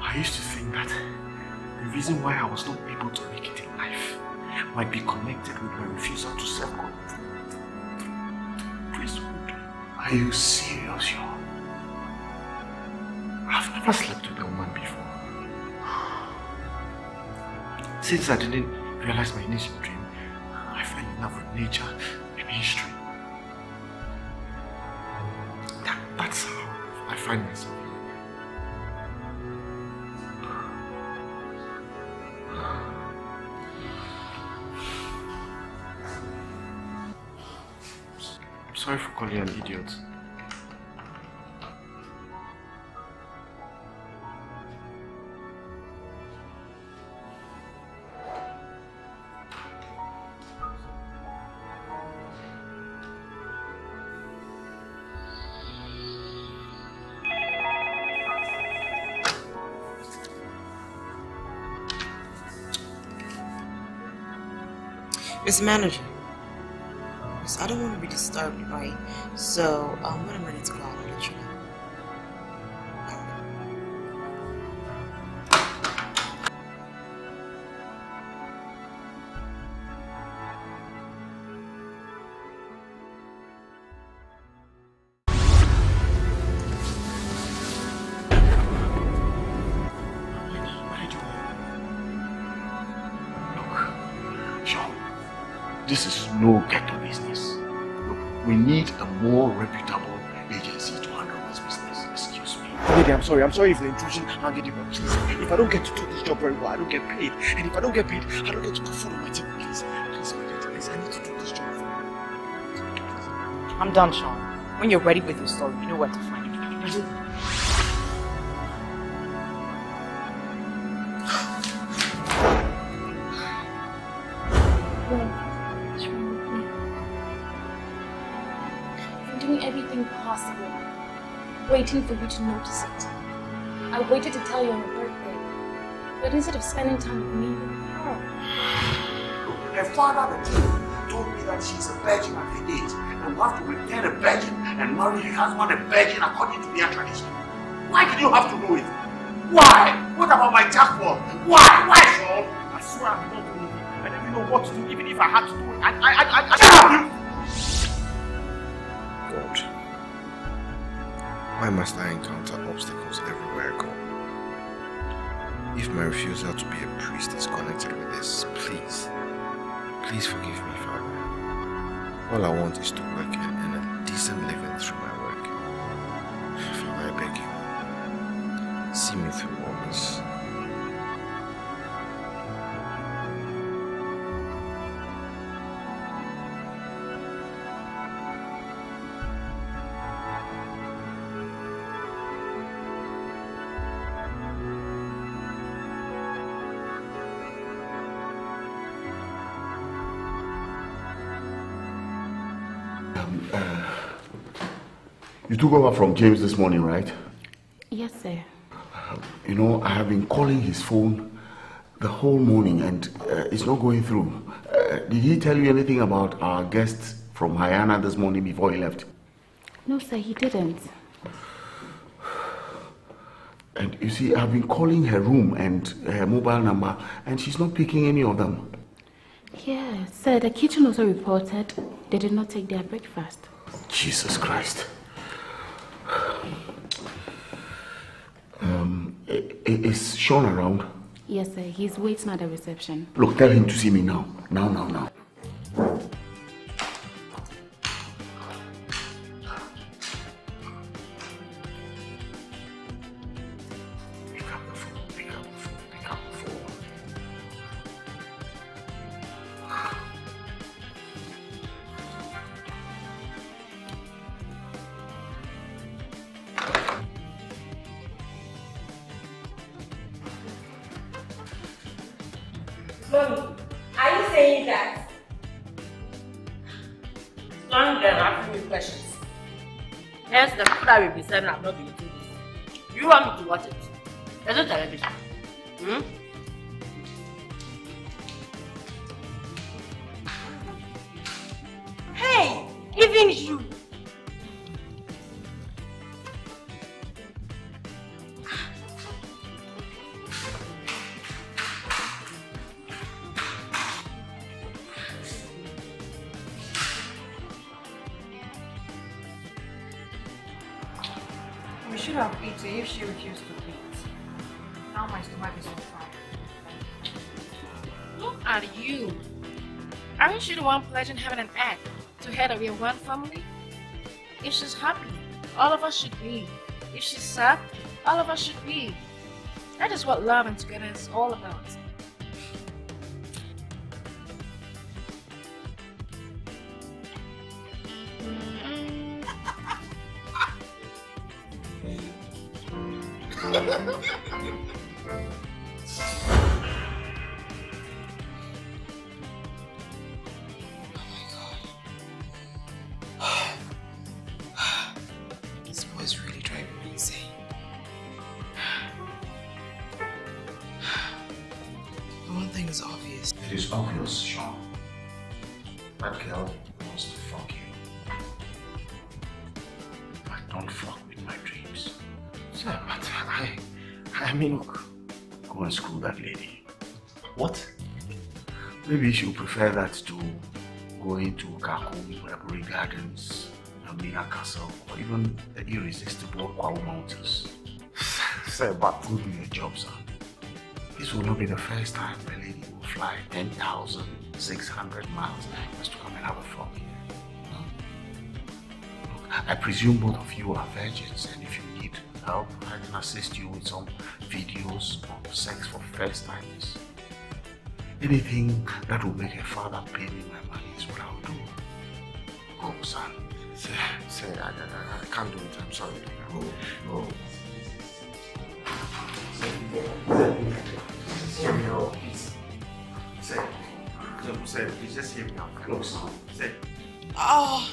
Speaker 6: I used to think that the reason why I was not able to make it in life might be connected with my refusal to serve God. Priesthood.
Speaker 1: Are you serious, Sean?
Speaker 6: I've never slept with a woman before. Since I didn't realize my initial dream, With nature and history. That, that's how I find myself. I'm sorry for calling you an idiot.
Speaker 2: Miss Manager, Miss, I don't want to be disturbed, right? So, um, when I'm ready to I'll
Speaker 8: sorry. I'm sorry if the intrusion handed you, but please, if I don't get to do this job very well, I don't get paid. And if I don't get paid, I don't get to put food on my table. Please, please, lady, please, I need to do this job.
Speaker 2: I'm done, Sean. When you're ready with your story, you know where to find me.
Speaker 5: What's wrong with me? I'm doing everything possible, waiting for you to notice it. I waited to tell you on your birthday, but instead of spending time with me, with her.
Speaker 1: Her father, the king, told me that she's a virgin at her age and will have to return a virgin and marry her husband a virgin according to their tradition. Why did you have to do it? Why? What about my jackpot? Why? Why, Sean?
Speaker 8: I swear I'm not doing it. I don't even know what to do, even if I had to do it. I, I, I, I, I
Speaker 1: Shut up, you!
Speaker 6: God, why must I encounter obstacles everywhere I go? If my refusal to be a priest is connected with this, please, please forgive me, Father. All I want is to work and earn a decent living through my work. Father, I beg you, see me through all this.
Speaker 1: Took over from James this morning, right?
Speaker 14: Yes, sir.
Speaker 1: You know, I have been calling his phone the whole morning and uh, it's not going through. Uh, did he tell you anything about our guest from Hayana this morning before he left?
Speaker 14: No, sir, he didn't.
Speaker 1: And you see, I've been calling her room and her mobile number and she's not picking any of them.
Speaker 14: Yeah, sir, the kitchen also reported they did not take their breakfast.
Speaker 1: Jesus Christ. Um, i- i- is Sean around?
Speaker 14: Yes, sir, he's waiting at the reception.
Speaker 1: Look, tell him to see me now. Now, now, now.
Speaker 9: One pledging heaven and earth to head of your one family? If she's happy, all of us should be. If she's sad, all of us should be. That is what love and togetherness is all about.
Speaker 1: Prefer that to going to Kakum, Bradbury Gardens, Elmina Castle, or even the irresistible Kwahu Mountains.
Speaker 10: Sir, but
Speaker 1: Go do your job, son. This will not be the first time a lady will fly 10,600 miles just to come and have a fuck here. Hmm? Look, I presume both of you are virgins, and if you need help, I can assist you with some videos of sex for first timers. Anything that will make a father pay me my money is what I'll do. Go, son.
Speaker 10: Sir, sir, I, I, I- I can't do it. I'm sorry.
Speaker 1: Go, oh. go.
Speaker 10: Just hear me out, please. Sir, no, sir, please just hear me out.
Speaker 1: Look, son.
Speaker 10: Sir.
Speaker 2: Oh.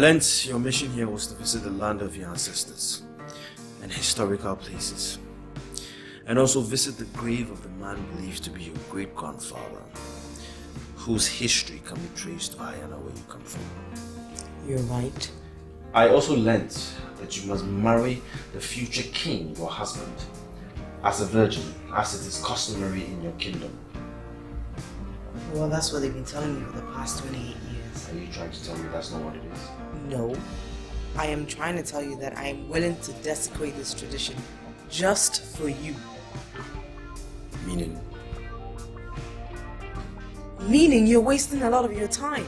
Speaker 6: I learnt your mission here was to visit the land of your ancestors and historical places. And also visit the grave of the man believed to be your great grandfather, whose history can be traced to Hayana where you come from.
Speaker 2: You're right.
Speaker 6: I also learnt that you must marry the future king, your husband, as a virgin, as it is customary in your kingdom.
Speaker 2: Well, that's what they've been telling me for the past 28 years.
Speaker 6: Are you trying to tell me that's not what it is?
Speaker 2: No. I am trying to tell you that I am willing to desecrate this tradition just for you.
Speaker 6: Meaning,
Speaker 2: Meaning you're wasting a lot of your time.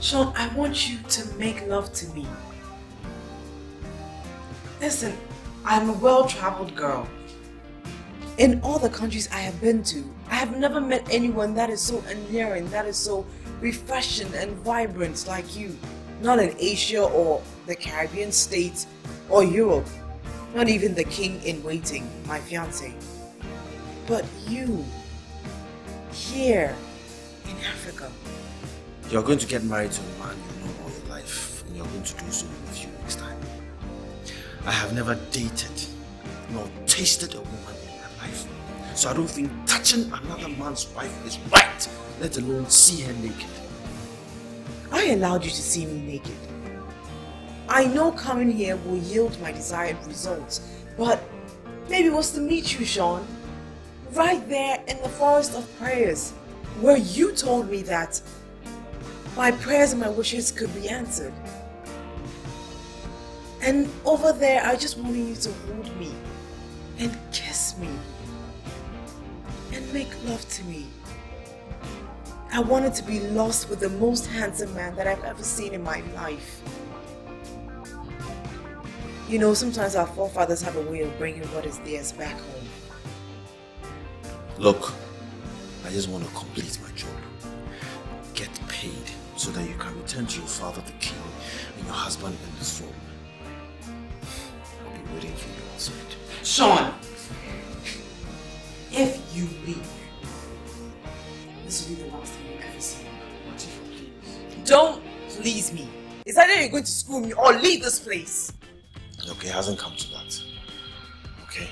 Speaker 2: Sean, I want you to make love to me. Listen, I'm a well traveled girl. In all the countries I have been to, I have never met anyone that is so endearing, that is so refreshing and vibrant like you. Not in Asia or the Caribbean states or Europe. Not even the king in waiting, my fiance. But you, here in Africa.
Speaker 6: you're going to get married to a man you've known all your life, and you're going to do so a few weeks' time. I have never dated nor tasted a woman so I don't think touching another man's wife is right, let alone see her naked.
Speaker 2: I allowed you to see me naked. I know coming here will yield my desired results, but maybe it was to meet you, Sean. Right there in the forest of prayers, where you told me that my prayers and my wishes could be answered. And over there, I just wanted you to hold me and kiss me make love to me. I wanted to be lost with the most handsome man that I've ever seen in my life. You know, sometimes our forefathers have a way of bringing what is theirs back home.
Speaker 6: Look, I just want to complete my job. Get paid so that you can return to your father, the king, and your husband in the throne. I'll be waiting for you outside.
Speaker 2: Sean! If you leave, this will be the last time you ever see me.
Speaker 6: What if you please?
Speaker 2: Don't please me. It's either you're going to school me or leave this place.
Speaker 6: Okay, it hasn't come to that. Okay?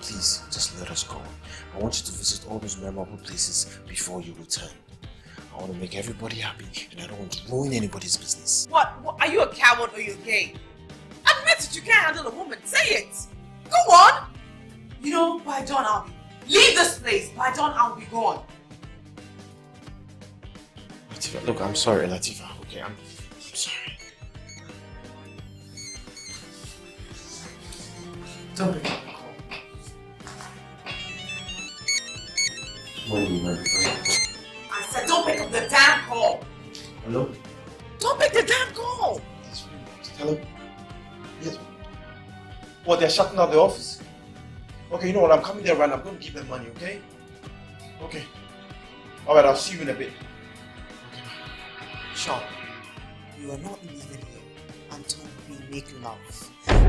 Speaker 6: Please, just let us go. I want you to visit all those memorable places before you return.
Speaker 10: I want to make everybody happy, and I don't want to ruin anybody's business.
Speaker 2: What, what? Are you a coward or you gay? Admit it, you can't handle a woman. Say it. Go on. You know, by dawn I'll be. Leave this place. By dawn I'll be gone.
Speaker 10: Latifa, look, I'm sorry, Latifa. Okay, I'm, I'm sorry.
Speaker 2: Don't pick up the call.
Speaker 10: Wendy, my friend.
Speaker 2: I said don't pick up the damn call.
Speaker 10: Hello?
Speaker 2: Don't pick the damn call.
Speaker 10: Hello? Yes. What, they're shutting down the office? Okay, you know what? I'm coming there right now. I'm going to give them money, okay? Okay. Alright, I'll see you in a bit.
Speaker 2: Sean, you are not leaving here until we make love.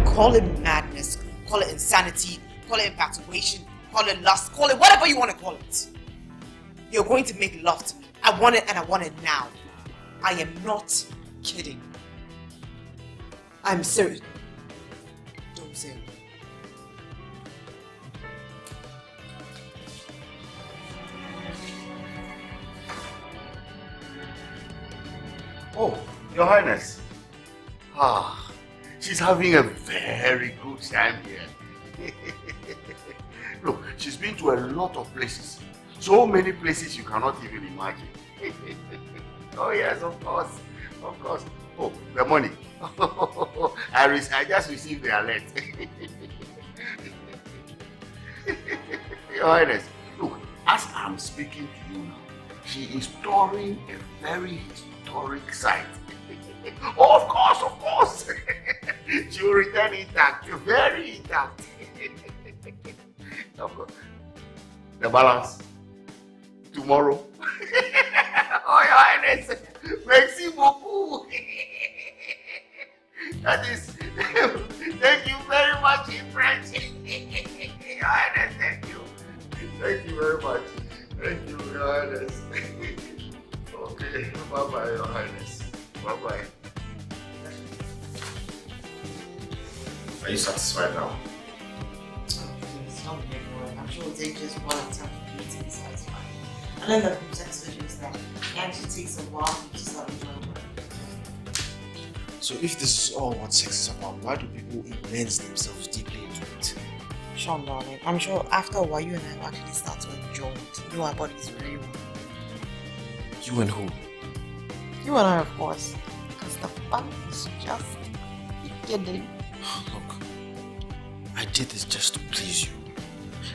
Speaker 2: Call it madness, call it insanity, call it infatuation, call it lust, call it whatever you want to call it. You're going to make love to me. I want it and I want it now. I am not kidding. I'm serious.
Speaker 1: Oh, Your Highness. Ah, she's having a very good time here. Look, she's been to a lot of places. So many places you cannot even imagine. oh yes, of course. Of course. Oh, the money. I, re- I just received the alert. Your Highness, look, as I'm speaking to you now, she is touring a very historic site. oh, of course, of course. will return intact, very intact. of course. The balance tomorrow. oh, Your Highness, merci beaucoup. that is, thank you very much in French. Your Highness, thank you. Thank you very much. Thank you, Your Highness. Okay, bye bye, Your Highness. Bye bye.
Speaker 10: Are you satisfied now?
Speaker 2: Please don't make work. I'm sure they just want time for me to be satisfied. And then the context video is that it actually takes a while for you to start enjoying work.
Speaker 10: So if this is all what sex is about, why do people immerse themselves deeply into it?
Speaker 2: Sean, darling, I'm sure after a while you and I will actually start to enjoy it. You know our bodies very well.
Speaker 10: You and who?
Speaker 2: You and I, of course. Because the fun is just beginning.
Speaker 10: Look, I did this just to please you.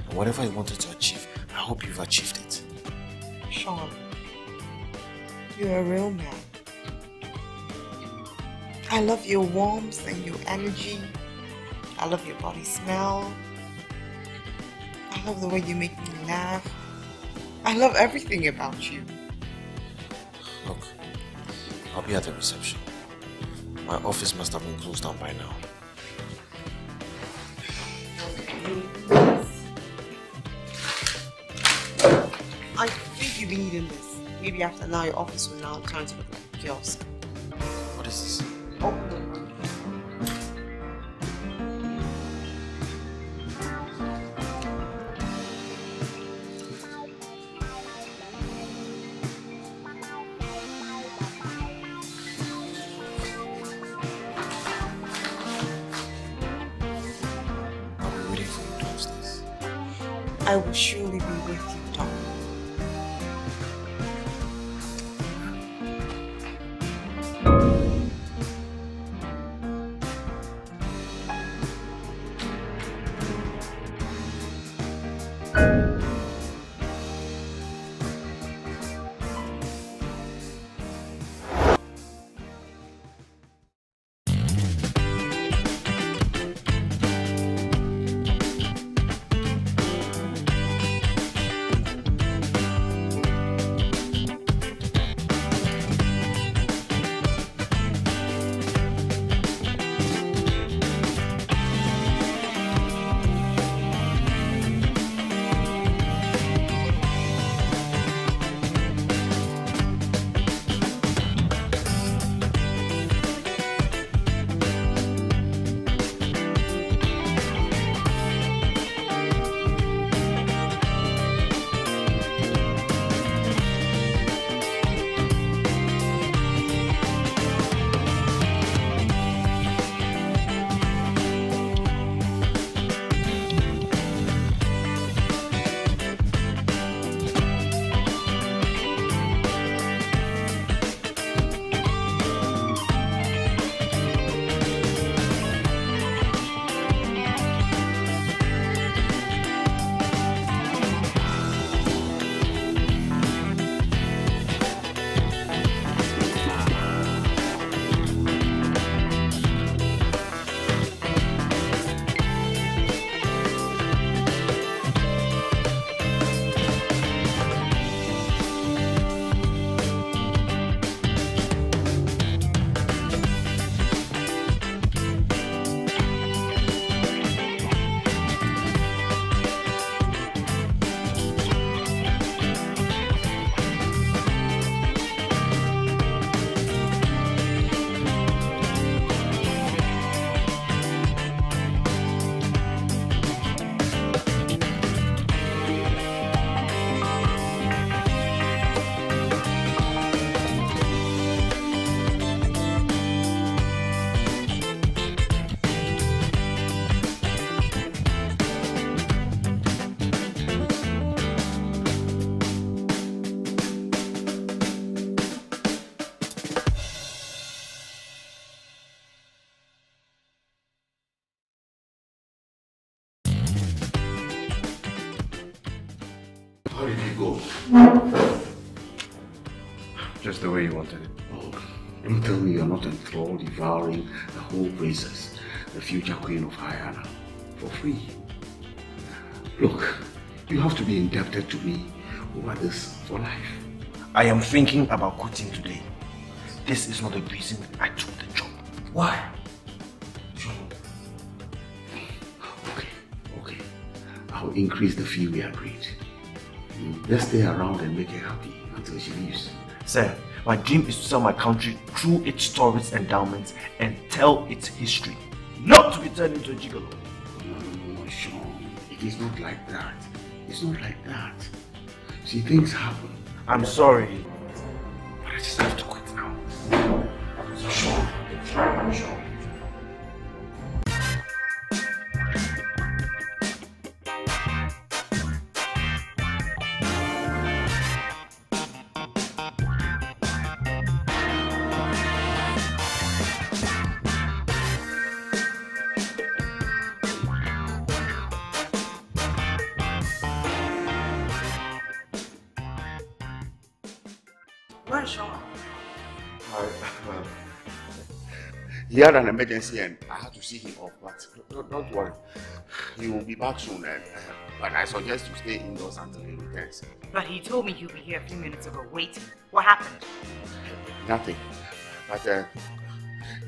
Speaker 10: And whatever you wanted to achieve, I hope you've achieved it.
Speaker 2: Sean, you're a real man. I love your warmth and your energy. I love your body smell. I love the way you make me laugh. I love everything about you.
Speaker 10: Look, I'll be at the reception. My office must have been closed down by now.
Speaker 2: I think you've been needing this. Maybe after now your office will now turn to look like a kiosk.
Speaker 10: What is this?
Speaker 1: Oh, I'll the whole princess, the future queen of Hayana, for free. Look, you have to be indebted to me over this for life.
Speaker 6: I am thinking about quitting today. This is not the reason I took the job.
Speaker 1: Why? Okay, okay. I'll increase the fee we agreed. Mm, Let's stay around and make her happy until she leaves.
Speaker 6: Sir, my dream is to sell my country through its tourist endowments and tell its history. Not to be turned into a gigolo.
Speaker 1: No, no, no, Sean. It is not like that. It's not like that. See, things happen.
Speaker 6: I'm sorry.
Speaker 1: But I just have had an emergency and I had to see him off, but don't, don't worry. He will be back soon. And, uh, but I suggest you stay indoors until he returns.
Speaker 2: But he told me he'll be here a few minutes ago Wait, What happened?
Speaker 1: Nothing. But uh,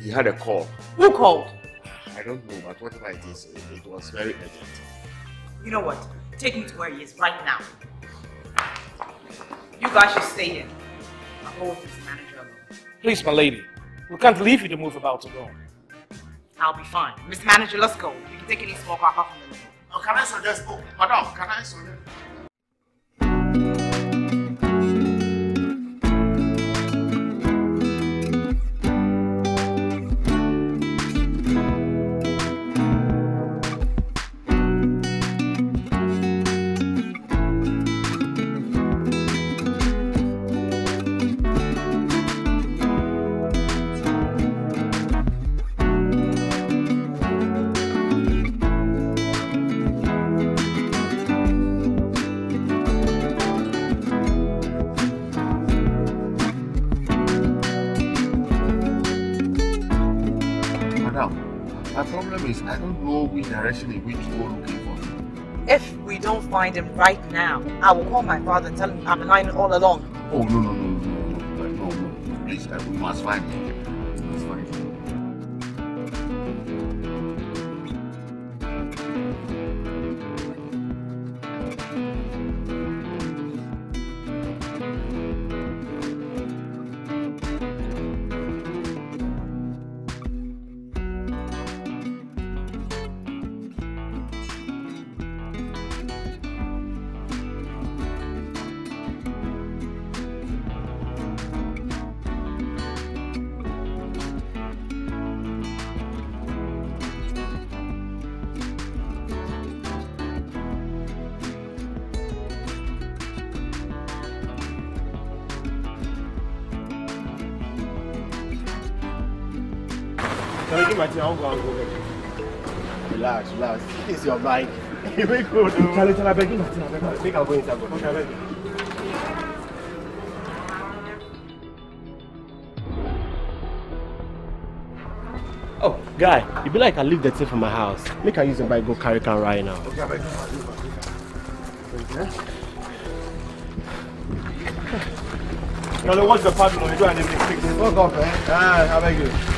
Speaker 1: he had a call.
Speaker 2: Who called?
Speaker 1: I don't know, but whatever it is, it, it was very urgent.
Speaker 2: You know what? Take me to where he is right now. You guys should stay here. I'll go with his manager alone.
Speaker 8: Please, my lady. We can't leave you to move about alone.
Speaker 2: I'll be fine. Mr. Manager, let's go. We can take any smoke off from the room.
Speaker 1: Oh, can I suggest? Oh, madam, can I suggest?
Speaker 2: Find him right now, I will call my father and tell him I've been lying all along.
Speaker 1: Oh, no, no, no, no, no, no, no. Please, uh, we must find him.
Speaker 6: Can I get my thing? Go and back. Relax, relax. This is your bike. You make good. Charlie, Charlie, I beg you, Martin. I beg you. Make her go inside. Okay, I beg you. Oh, guy, you be like I leave the thing for my house. Make I use the bike go carry can right now.
Speaker 1: Okay, I beg you.
Speaker 6: Charlie, what's the pattern? You do anything fix it. Fuck off, eh? Ah, I beg you.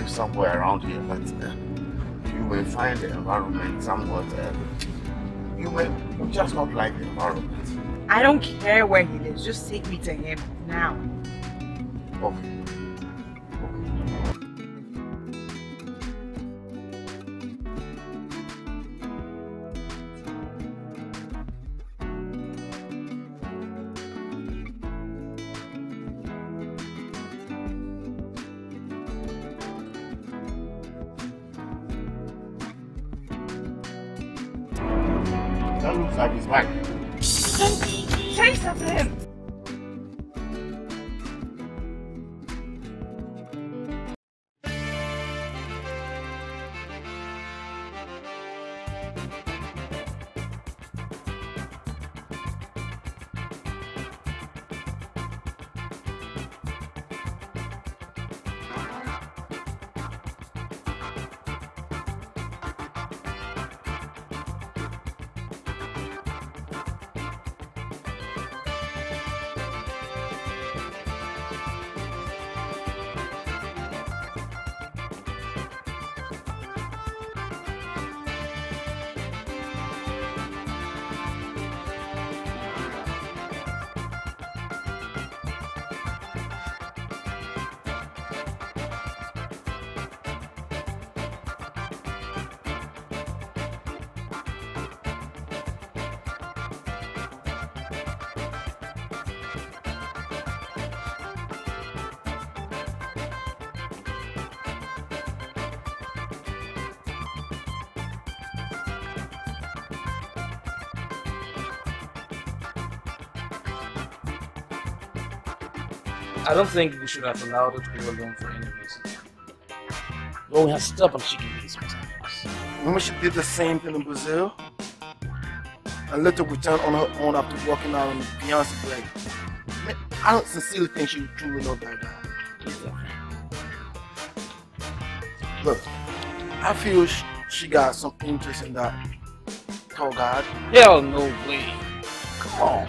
Speaker 1: Lives somewhere around here, but uh, you may find the environment somewhat. Uh, you may just not like the environment.
Speaker 2: I don't care where he lives. Just take me to him
Speaker 8: I don't think we should have allowed her to go alone for any reason. Though we have stubborn chicken bees sometimes.
Speaker 6: Remember she did the same thing in Brazil? And later returned on her own after walking out on the Beyonce break. Man, I don't sincerely think she truly loved that guy. Look, I feel sh- she got some interest in that tall guy.
Speaker 8: Hell no way. Come on.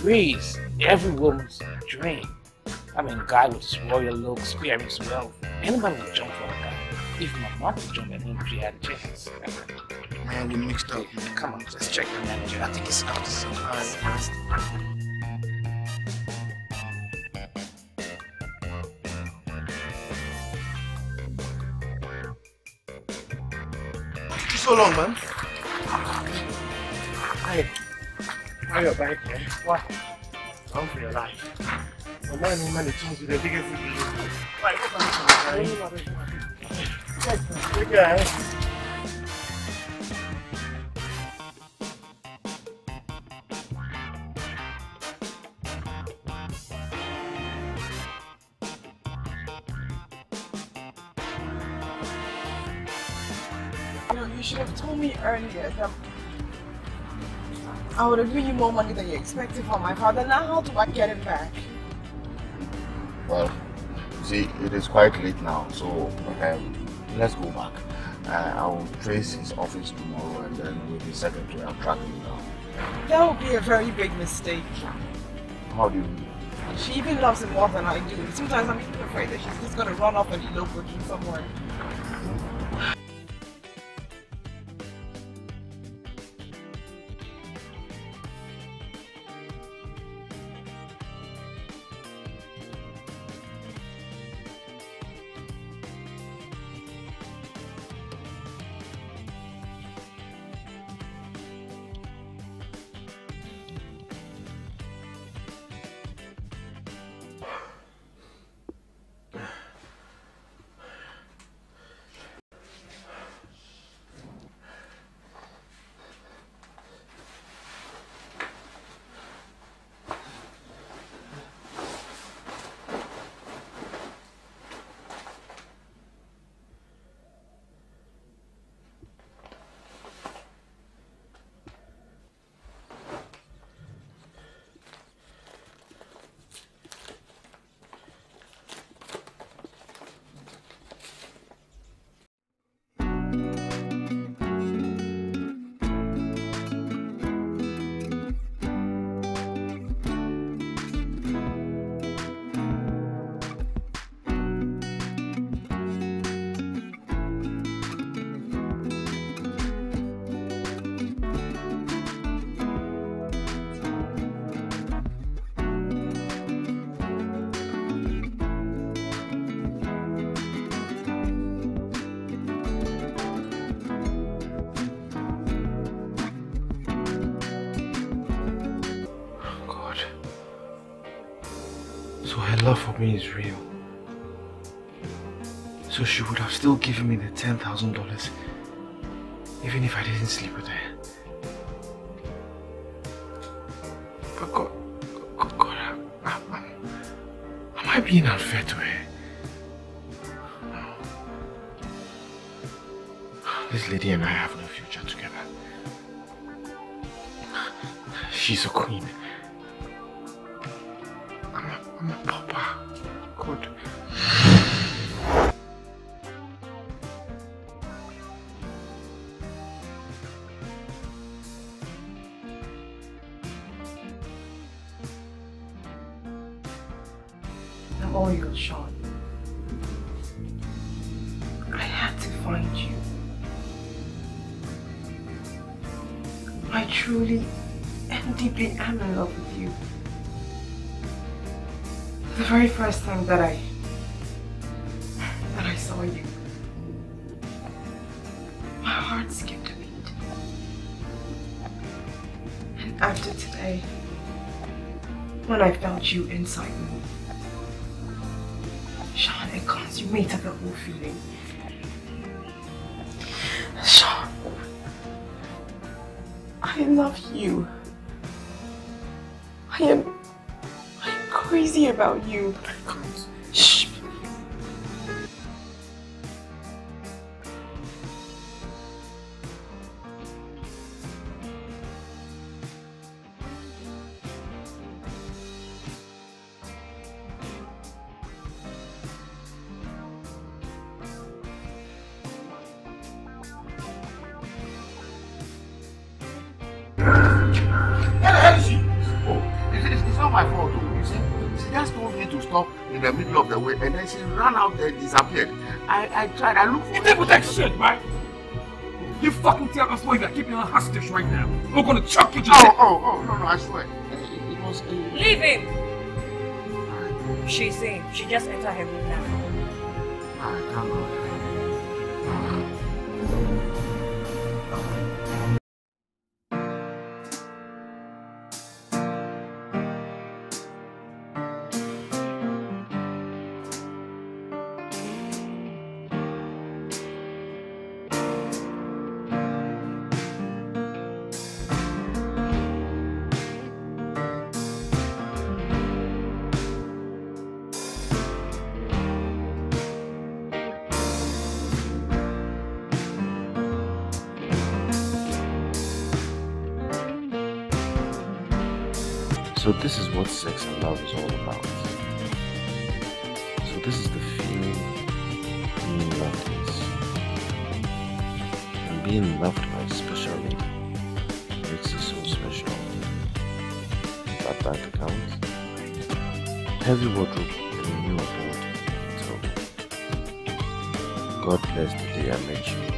Speaker 8: Please, every woman's dream. I mean, guy with his royal look, sparing his wealth. Anybody would jump for a guy. Even my mom would jump at him if she had a chance.
Speaker 6: Man, you mixed up. Man.
Speaker 8: Come on, let's check the manager. I think it's out to some
Speaker 6: so long, man.
Speaker 8: Hey, hurry up, man. What? I'm for your life.
Speaker 15: You should have told me earlier that I would have given you more money than you expected from my father. Now how do I get it back?
Speaker 1: Well, see, it is quite late now, so um, let's go back. Uh, I will trace his office tomorrow and then with the secretary, I'll track him down.
Speaker 15: That would be a very big mistake.
Speaker 1: How do you mean?
Speaker 15: She even loves him more than I do. Sometimes I'm even afraid that she's just gonna run off and elope with him somewhere.
Speaker 10: Me the $10,000 even if I didn't sleep with her. But God, God, God am I being unfair
Speaker 2: you inside
Speaker 1: my fault, though. You see, she just told me to stop in the middle of the way, and then she ran out there and disappeared. I, I tried, I looked for
Speaker 8: You did with that shit, right? You fucking tell us why you're keeping her hostage right now. We're gonna chuck you to
Speaker 1: Oh,
Speaker 8: death.
Speaker 1: oh, oh, no, no, I swear. It, it was. Uh,
Speaker 7: Leave him! She's in. She just entered her room now.
Speaker 1: I can't go.
Speaker 10: This is what sex and love is all about. So this is the feeling being loved is. And being loved by a special lady makes you so special. That bank account, heavy wardrobe, and a new abode. So God bless the day I met you.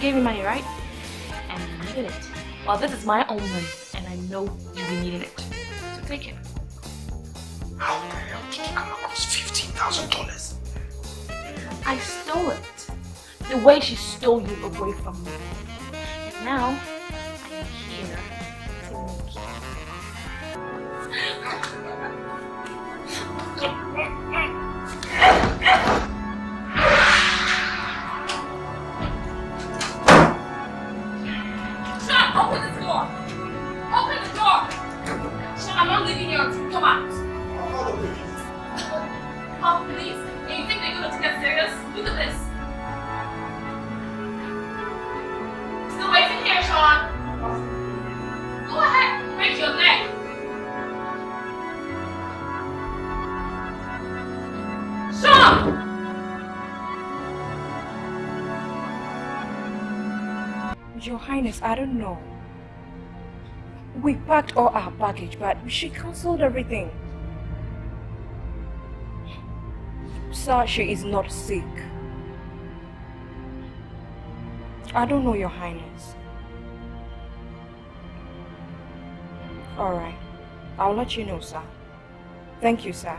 Speaker 5: She gave me money, right? And you needed it. Well, this is my own money, and I know you needing it. So take it.
Speaker 6: How the hell did you come across $15,000?
Speaker 5: I stole it. The way she stole you away from me. And now,
Speaker 7: packed all our baggage, but she cancelled everything. Sir, she is not sick. I don't know, Your Highness. Alright. I'll let you know, sir. Thank you, sir.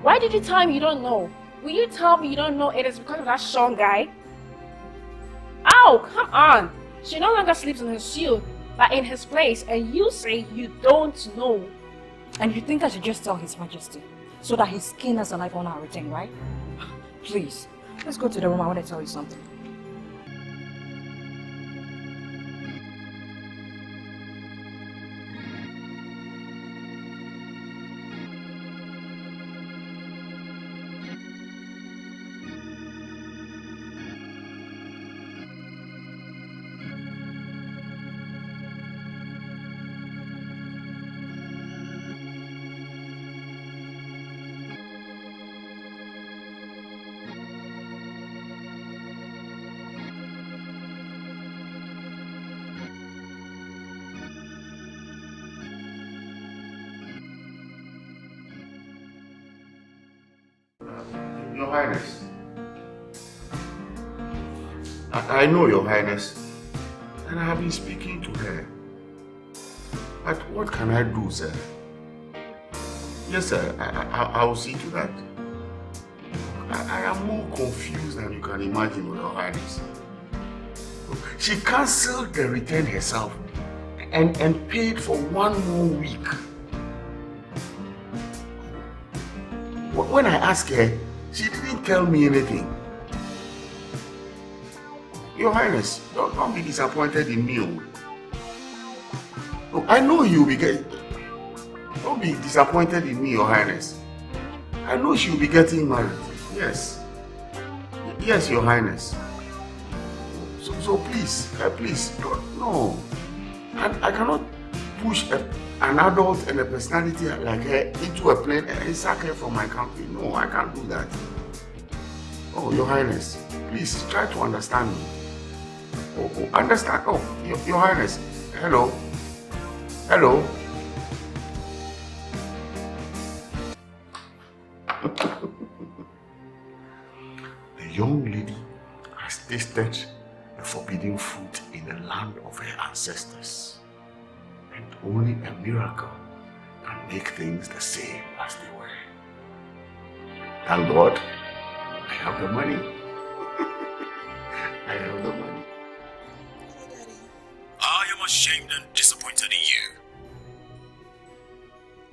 Speaker 9: Why did you tell me you don't know? Will you tell me you don't know it is because of that Sean guy? Oh, come on. She no longer sleeps in her shield, but in his place, and you say you don't know.
Speaker 7: And you think I should just tell His Majesty so that his skin a life on our return, right? Please, let's go to the room. I want to tell you something.
Speaker 1: Know, Your Highness, and I have been speaking to her. But what can I do, sir? Yes, sir, I, I, I will see to that. I, I am more confused than you can imagine, Your Highness. She cancelled the return herself and, and paid for one more week. When I asked her, she didn't tell me anything. Your Highness, don't, don't be disappointed in me. oh. Look, I know you'll be getting... Don't be disappointed in me, Your Highness. I know she'll be getting married. Yes. Yes, Your Highness. So, so please, uh, please, don't, no. I, I cannot push a, an adult and a personality like her into a plane and sack her from my country. No, I can't do that. Oh, Your Highness, please try to understand me. Oh, oh, understand? Oh, Your, Your Highness, hello. Hello. the young lady has tasted the forbidden fruit in the land of her ancestors. And only a miracle can make things the same as they were. Thank God, I have the money. I have the money.
Speaker 16: I am ashamed and disappointed in you.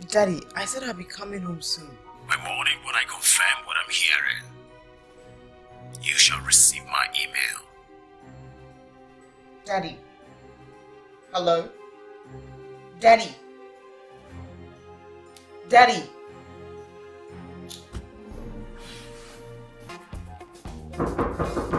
Speaker 15: Daddy, I said I'll be coming home soon.
Speaker 16: By morning, when I confirm what I'm hearing, you shall receive my email.
Speaker 15: Daddy. Hello? Daddy. Daddy.
Speaker 9: John!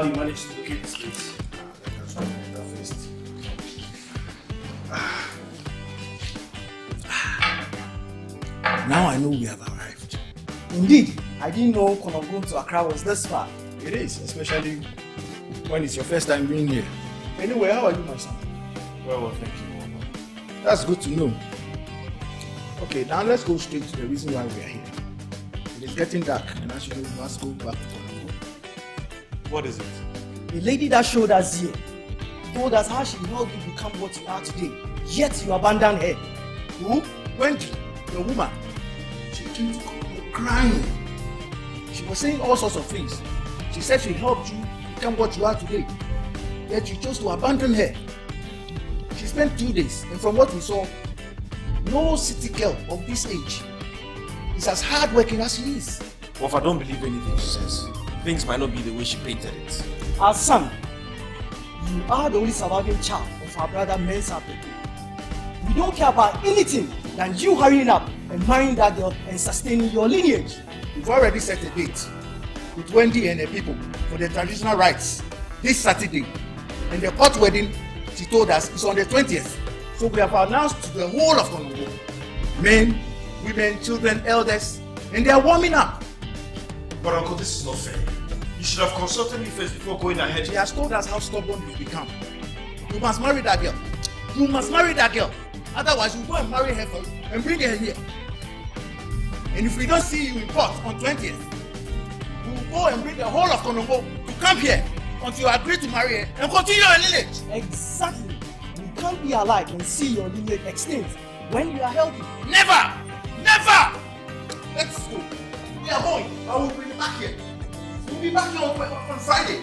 Speaker 17: How you managed to locate this place. That's right, that first.
Speaker 8: Now I know we have arrived. Indeed, I didn't know Konongo to Accra was this far.
Speaker 17: It is, especially when it's your first time being here. Anyway, how are you, my son? Well, well, thank you. That's good to know. Okay, now let's go straight to the reason why we are here. It is getting dark, and as you know, we must go back to Konongo. What is it?
Speaker 8: The lady that showed us here told us how she helped you become what you are today, yet you abandoned her.
Speaker 17: Who? Wendy, the woman. She came to Konongo crying. She was saying all sorts of things. She said she helped you become what you are today, yet you chose to abandon her. She spent two days, and from what we saw, no city girl of this age is as hardworking as she is.
Speaker 18: Well, if I don't believe anything she says, things might not be the way she painted it.
Speaker 8: Our son, you are the only surviving child of our brother Mensa Pepe. We don't care about anything than you hurrying up and marrying that girl and sustaining your lineage.
Speaker 17: We've already set a date with Wendy and her people for the traditional rites this Saturday. And the court wedding, she told us, is on the 20th. So we have announced to the whole of Konongo. Men, women, children, elders, and they are warming up.
Speaker 18: But uncle, this is not fair. You should have consulted me first before going ahead.
Speaker 17: She has told us how stubborn you've become. You must marry that girl. You must marry that girl. Otherwise, you go and marry her for, and bring her here. And if we don't see you in court on 20th, we will go and bring the whole of Konongo to come here until you agree to marry her and continue your lineage.
Speaker 8: Exactly. We can't be alive and see your lineage extinct when you are healthy.
Speaker 17: Never! Never! Let's go. We are going. I will bring you back here. We'll be back here on, on Friday.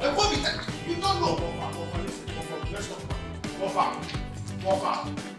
Speaker 17: And go be there. You don't know. Go far, go far. Listen, go far. Let's go. Go far.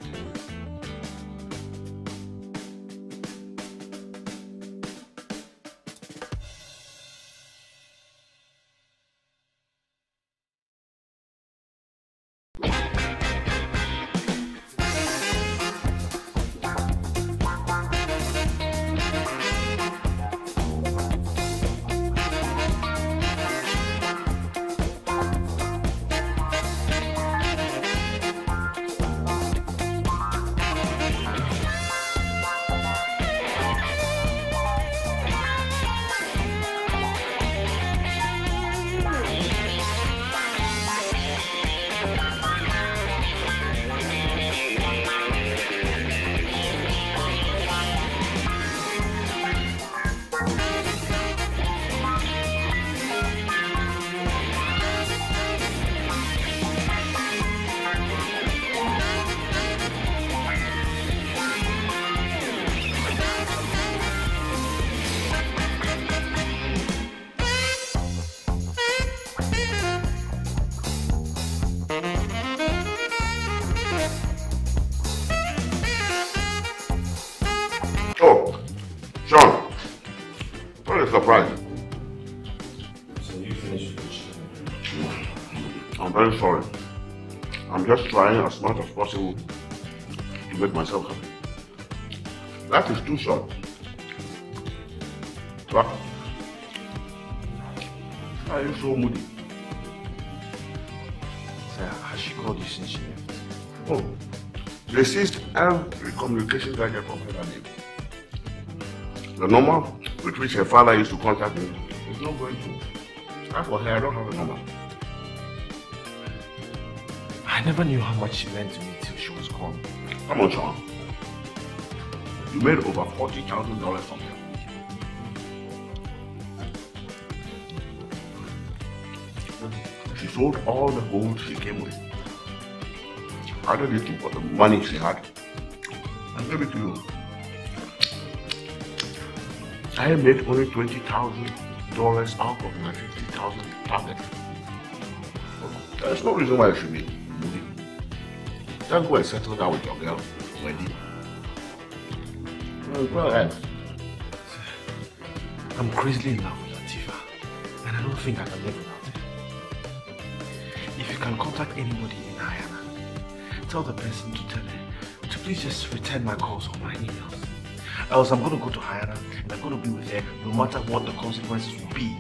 Speaker 1: Very sorry. I'm just trying as much as possible to make myself happy. That is too short. What? Why are you so moody?
Speaker 6: Sir, has she called you since she left?
Speaker 1: Oh, they ceased every communication that I get from her name. The number with which her father used to contact me is not going to. As for her, I don't have a number.
Speaker 6: I never knew how much she meant to me till she was gone.
Speaker 1: Come on, Sean. You made over $40,000 from her. She sold all the gold she came with. Added it what the money she had and gave it to you. I made only $20,000 out of my 50000 target. There's no reason why I should be Just go and settle down with your girl, Wendy. Well.
Speaker 6: I'm crazily in love with Latifa, and I don't think I can live without her. If you can contact anybody in Hayana, tell the person to tell her to please just return my calls or my emails. Else I'm going to go to Hayana and I'm going to be with her no matter what the consequences will be.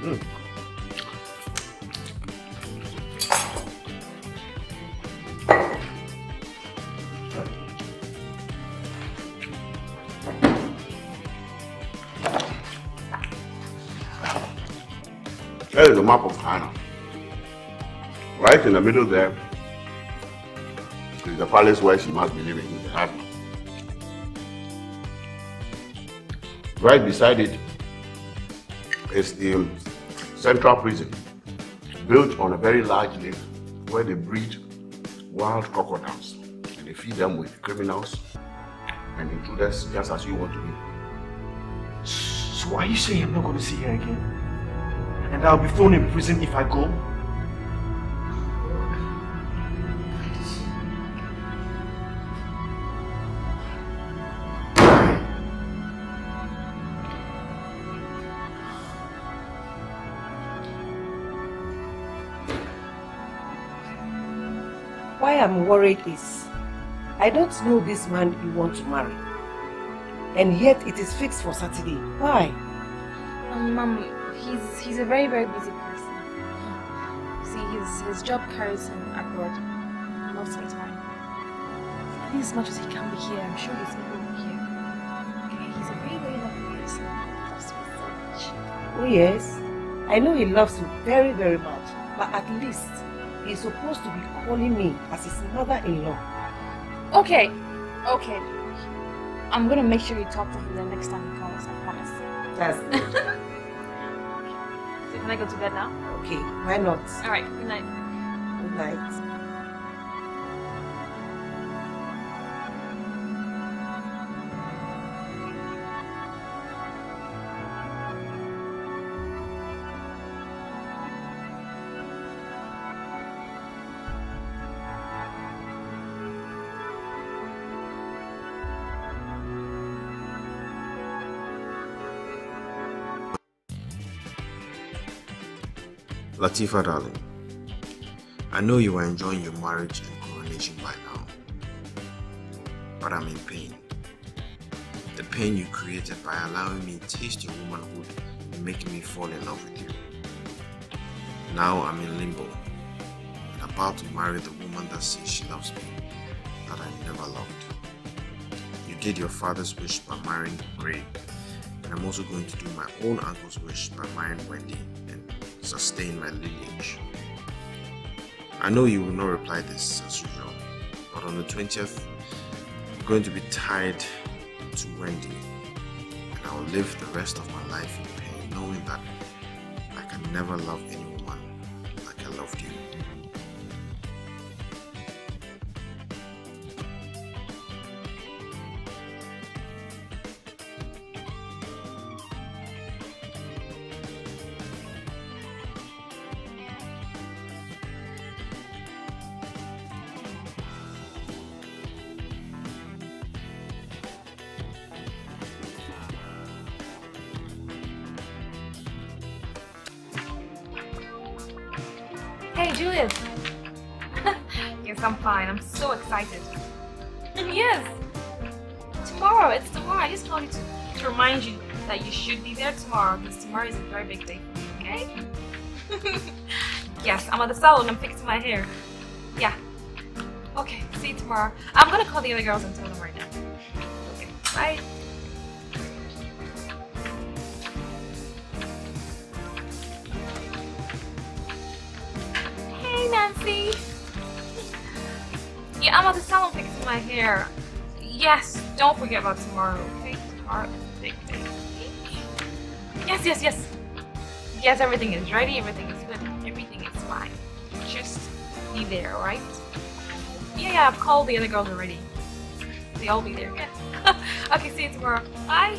Speaker 1: Mm. There is a map of Ghana. Right in the middle there is the palace where she must be living in the heart. Right beside it is the central prison, built on a very large lake where they breed wild crocodiles and they feed them with criminals and intruders just as you want to be.
Speaker 6: So are you saying I'm not going to see her again? And I'll be thrown in prison if I go?
Speaker 2: Why I'm worried is I don't know this man you want to marry. And yet it is fixed for Saturday. Why?
Speaker 5: Um, Mom, he's he's a very very busy person. See, his his job carries him abroad most of the time. I as much as he can be here, I'm sure he's to be here. Okay, he's a very very lovely person. He loves me so much.
Speaker 2: Oh yes, I know he loves you very very much. But at least he's supposed to be calling me as his mother-in-law.
Speaker 5: Okay, okay. I'm gonna make sure you talk to him the next time he calls. I promise.
Speaker 2: That's.
Speaker 5: So can I go to bed now?
Speaker 2: Okay, why not?
Speaker 5: All right. Good night.
Speaker 2: Good night.
Speaker 10: Latifa, darling, I know you are enjoying your marriage and coronation by now, but I'm in pain. The pain you created by allowing me to taste your womanhood and making me fall in love with you. Now I'm in limbo and about to marry the woman that says she loves me, that I never loved. You did your father's wish by marrying Gray, and I'm also going to do my own uncle's wish by marrying Wendy sustain my lineage. I know you will not reply this as usual, but on the 20th, I'm going to be tied to Wendy, and I will live the rest of my life in pain, knowing that I can never love any
Speaker 5: salon. I'm fixing my hair. Yeah. Okay, see you tomorrow. I'm gonna call the other girls and tell them right now. Okay, bye. Hey, Nancy. Yeah, I'm at the salon fixing my hair. Yes, don't forget about tomorrow, okay? Tomorrow is big day. Yes, yes, yes. Yes, everything is ready, everything there, alright? Yeah, yeah, I've called the other girls already. They all be there, yeah. okay, see you tomorrow. Bye.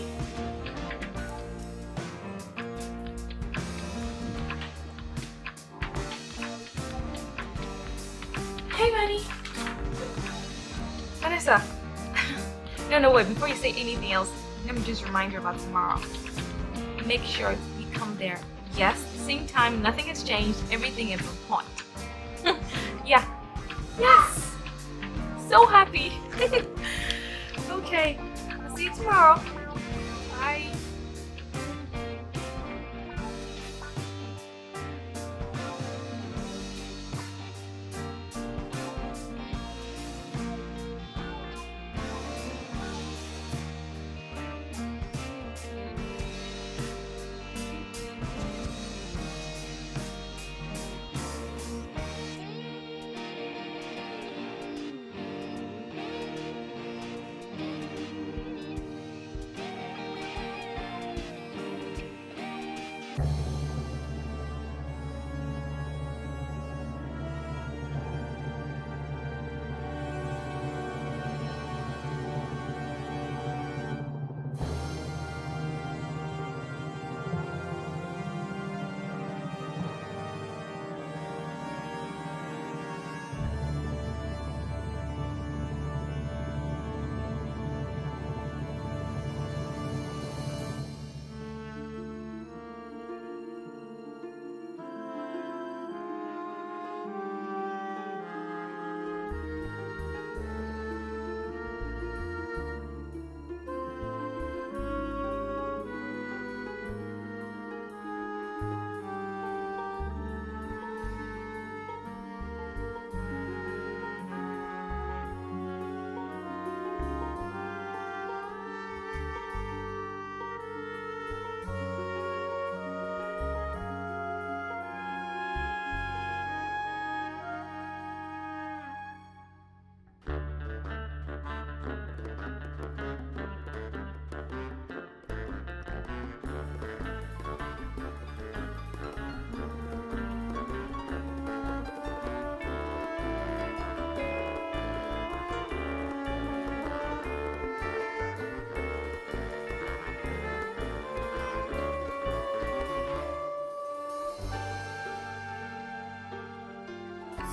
Speaker 5: Hey, buddy. Vanessa. no, no, wait. Before you say anything else, let me just remind you about tomorrow. Make sure you come there. Yes, same time. Nothing has changed. Everything is on point. So happy. okay. I'll see you tomorrow.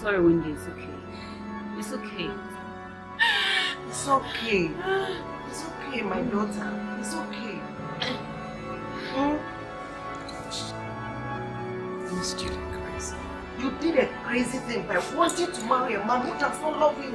Speaker 3: Sorry, Wendy, it's okay. It's okay.
Speaker 2: It's okay. It's okay, my daughter. It's okay. Hmm? Crazy. You did a crazy thing by wanting to marry a man who does not love
Speaker 6: you.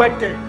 Speaker 1: Where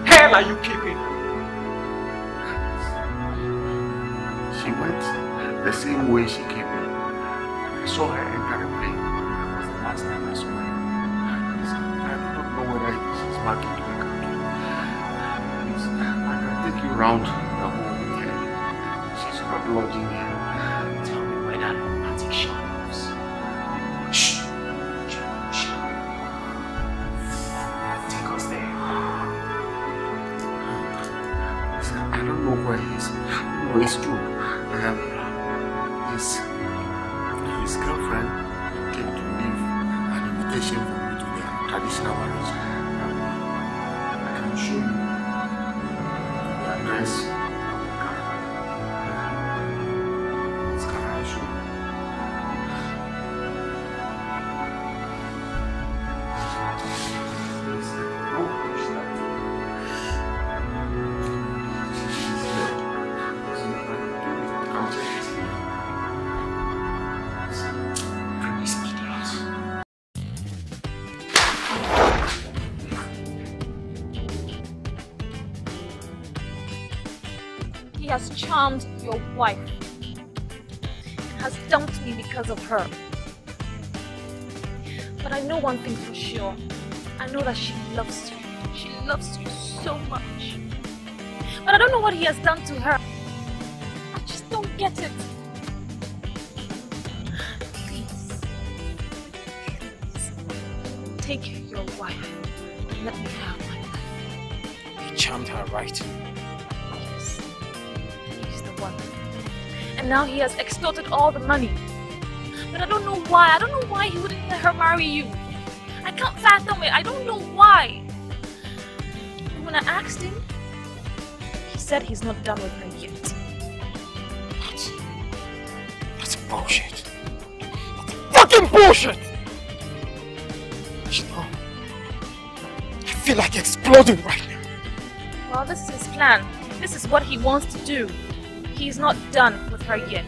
Speaker 5: done with her yet.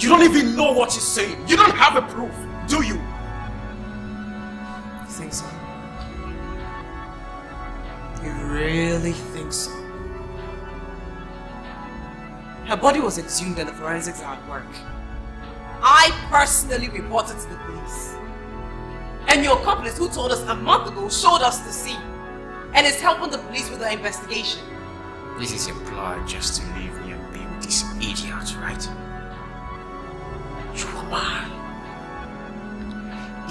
Speaker 1: You
Speaker 6: don't even know what you're saying. You don't have a proof, do you?
Speaker 2: You think so? You really think so? Her body was exhumed and the forensics are at work. I personally reported to the police. And your accomplice who told us a month ago showed us the scene and is helping the police with the investigation.
Speaker 6: This is your plot just to leave me and be with this idiot, right? You are mine.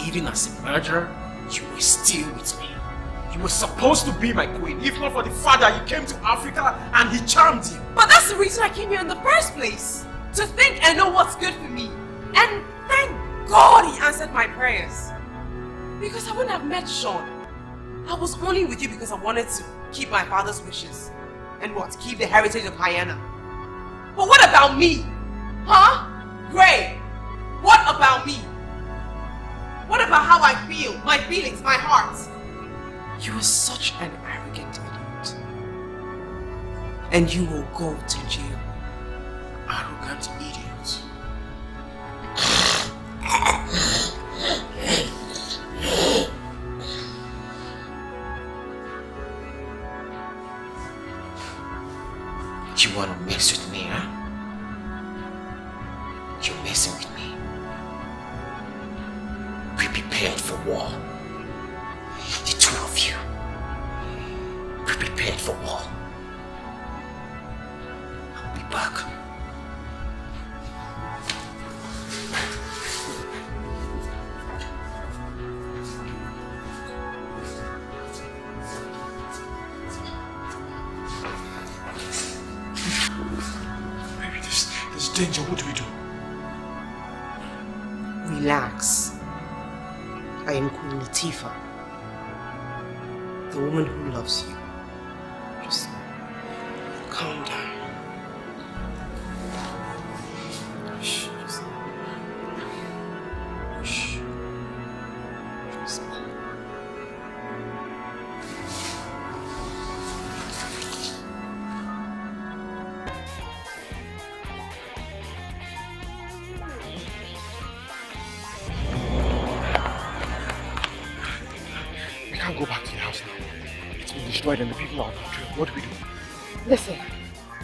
Speaker 6: Even as a murderer, you were still with me. You were supposed to be my queen, if not for the fact that you came to Africa and he charmed you.
Speaker 2: But that's the reason I came here in the first place. To think and know what's good for me. And thank God he answered my prayers. Because I wouldn't have met Sean. I was only with you because I wanted to keep my father's wishes. And what? Keep the heritage of Hayana. But what about me? Huh? Gray, what about me? What about how I feel? My feelings, my heart? You are such an arrogant idiot. And you will go to jail.
Speaker 6: Arrogant idiot.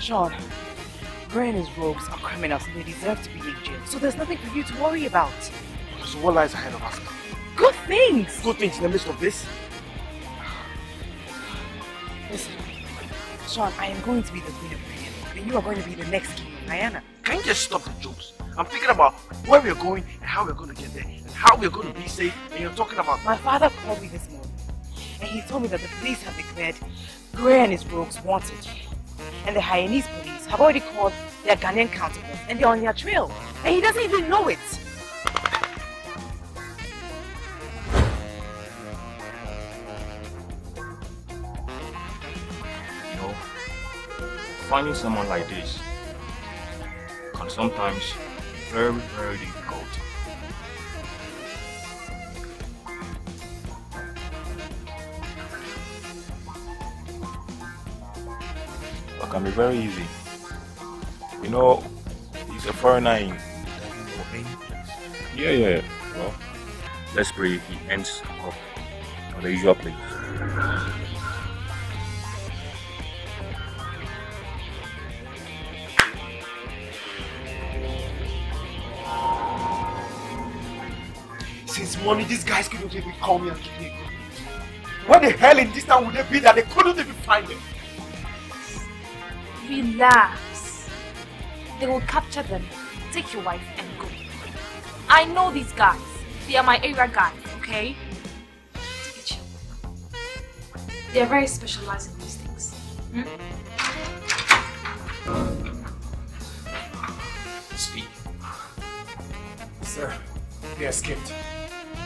Speaker 19: Sean, Gray and his rogues are criminals and they deserve to be in jail. So there's nothing for you to worry about.
Speaker 6: So what lies ahead of us now?
Speaker 19: Good things!
Speaker 6: Good things in the midst of this?
Speaker 19: Listen, Sean, I am going to be the queen of Hayana, and you are going to be the next king of Hayana.
Speaker 6: Can you just stop the jokes? I'm thinking about where we're going and how we're going to get there and how we're going to be safe and you're talking about
Speaker 19: My father called me this morning, and he told me that the police have declared Gray and his rogues wanted. And the Hayanese police have already called their Ghanaian counterparts, and they're on their trail. And he doesn't even know it.
Speaker 20: You know, finding someone like this can sometimes be very, very difficult. but can be very easy. You know, he's a foreigner in. Yeah, yeah, yeah. Well, let's pray he ends up on the usual place.
Speaker 6: Since morning, these guys couldn't even call me and give me a What the hell in this town would they be that they couldn't even find me?
Speaker 5: Relax. They will capture them, take your wife, and go. I know these guys. They are my area guys, okay? They are very specialized in these things. Hmm?
Speaker 6: Speak. Sir, they escaped.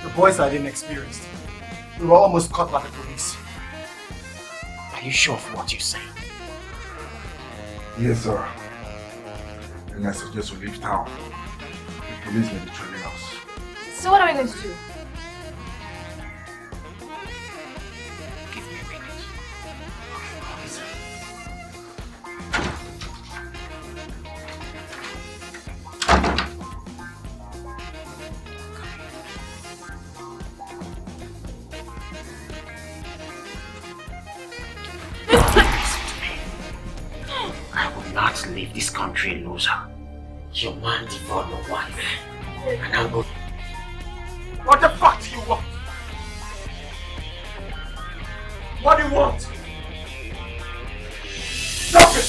Speaker 6: The boys are inexperienced. We were almost caught by the police.
Speaker 8: Are you sure of what you say?
Speaker 17: Yes, sir. And I suggest we leave town. The police may be trailing us.
Speaker 5: So what are we going to do?
Speaker 8: Not leave this country loser. Your man devoured my wife. And I'm going.
Speaker 6: What the fuck do you want? What do you want? Stop it!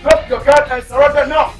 Speaker 6: Drop your gun and surrender! Now!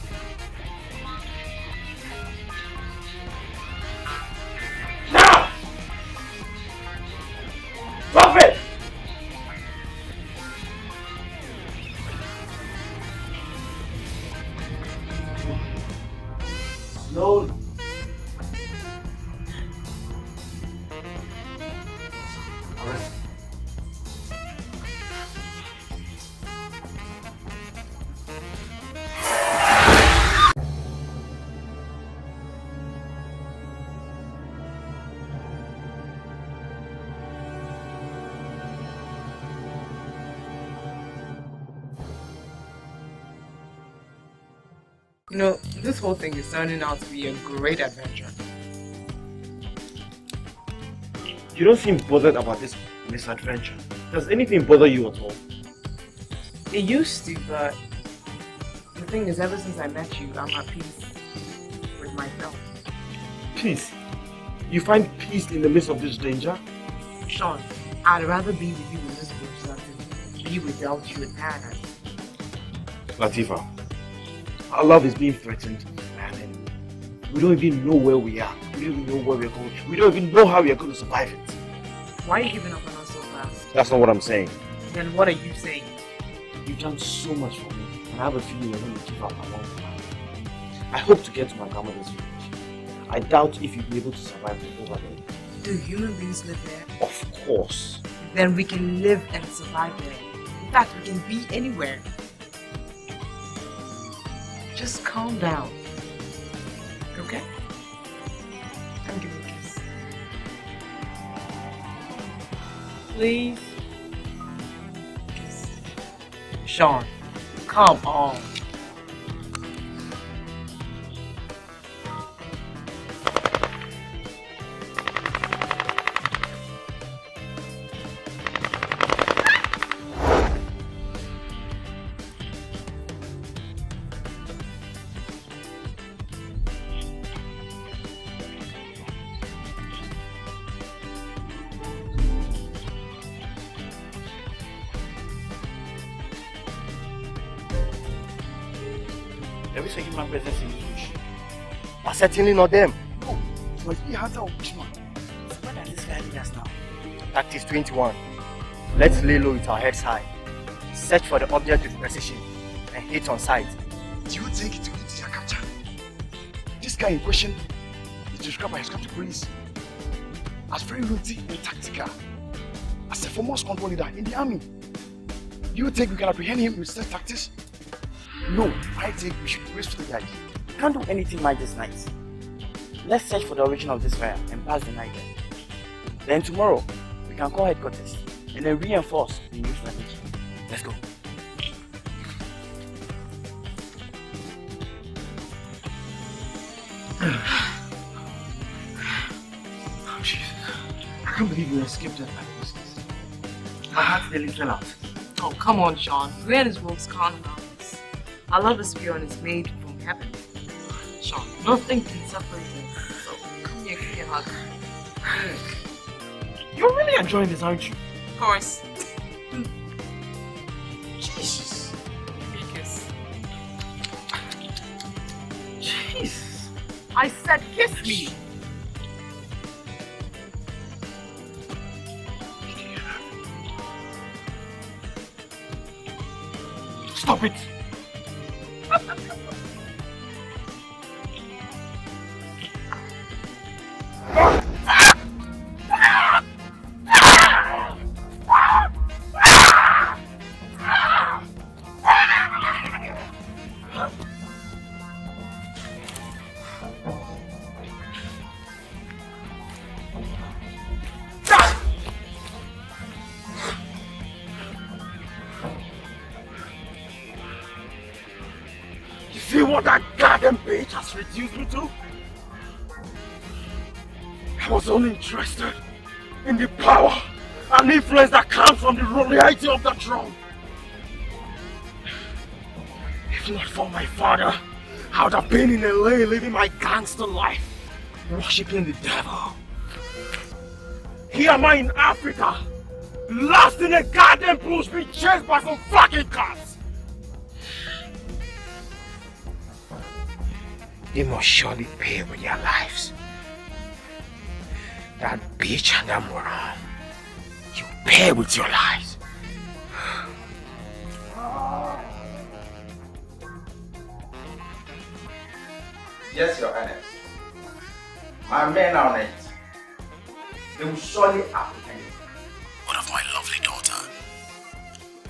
Speaker 2: This whole thing is turning out to be a great adventure.
Speaker 6: You don't seem bothered about this misadventure. Does anything bother you at all?
Speaker 2: It used to, but the thing is, ever since I met you, I'm at peace with myself.
Speaker 6: Peace? You find peace in the midst of this danger?
Speaker 2: Sean, I'd rather be with you in this bush than be without you in paradise.
Speaker 6: Latifa, our love is being threatened, we don't even know where we are. We don't even know where we're going. We don't even know how we are going to survive it.
Speaker 2: Why are you giving up on us so fast?
Speaker 6: That's not what I'm saying.
Speaker 2: Then what are you saying?
Speaker 6: You've done so much for me, and I have a feeling you're going to give up along the line. I hope to get to my grandmother's village. I doubt if you'll be able to survive over there.
Speaker 2: Do human beings live there?
Speaker 6: Of course.
Speaker 2: Then we can live and survive there. In fact, we can be anywhere. Just calm down. Okay? A kiss. Please. Kiss. Sean, come on.
Speaker 6: Certainly not them. No, it must be a hunter or bushman. So where does this guy lead now? Tactics 21. Let's lay low with our heads high. Search for the object with precision and hit on sight.
Speaker 17: Do you think it will lead to their capture? This guy in question is described by his country police as very routine and tactical. As a former squadron leader in the army. Do you think we can apprehend him with such tactics? No, I think we should wait for the guy.
Speaker 6: Can't do anything much this night. Let's search for the origin of this fire and pass the night there. Then tomorrow, we can call headquarters and then reinforce the new strategy. Let's go.
Speaker 17: Oh, Jesus. I can't believe we escaped that bad business.
Speaker 6: My heart nearly fell out.
Speaker 2: Oh, come on, Sean. Where in this world's calm us? Love is pure and is made from heaven. Sean, Nothing can separate us. So come here, give me
Speaker 8: a hug.
Speaker 6: You're really enjoying this, aren't you?
Speaker 8: Of course.
Speaker 6: Throne. If not for my father, I would have been in LA living my gangster life, worshipping the devil. Here am I in Africa, lost in a goddamn bush being chased by some fucking cops. They must surely pay with their lives. That bitch and that moron, you pay with your lives.
Speaker 21: Yes, Your Highness. My men are on it. They will surely apprehend you.
Speaker 10: What of my lovely daughter?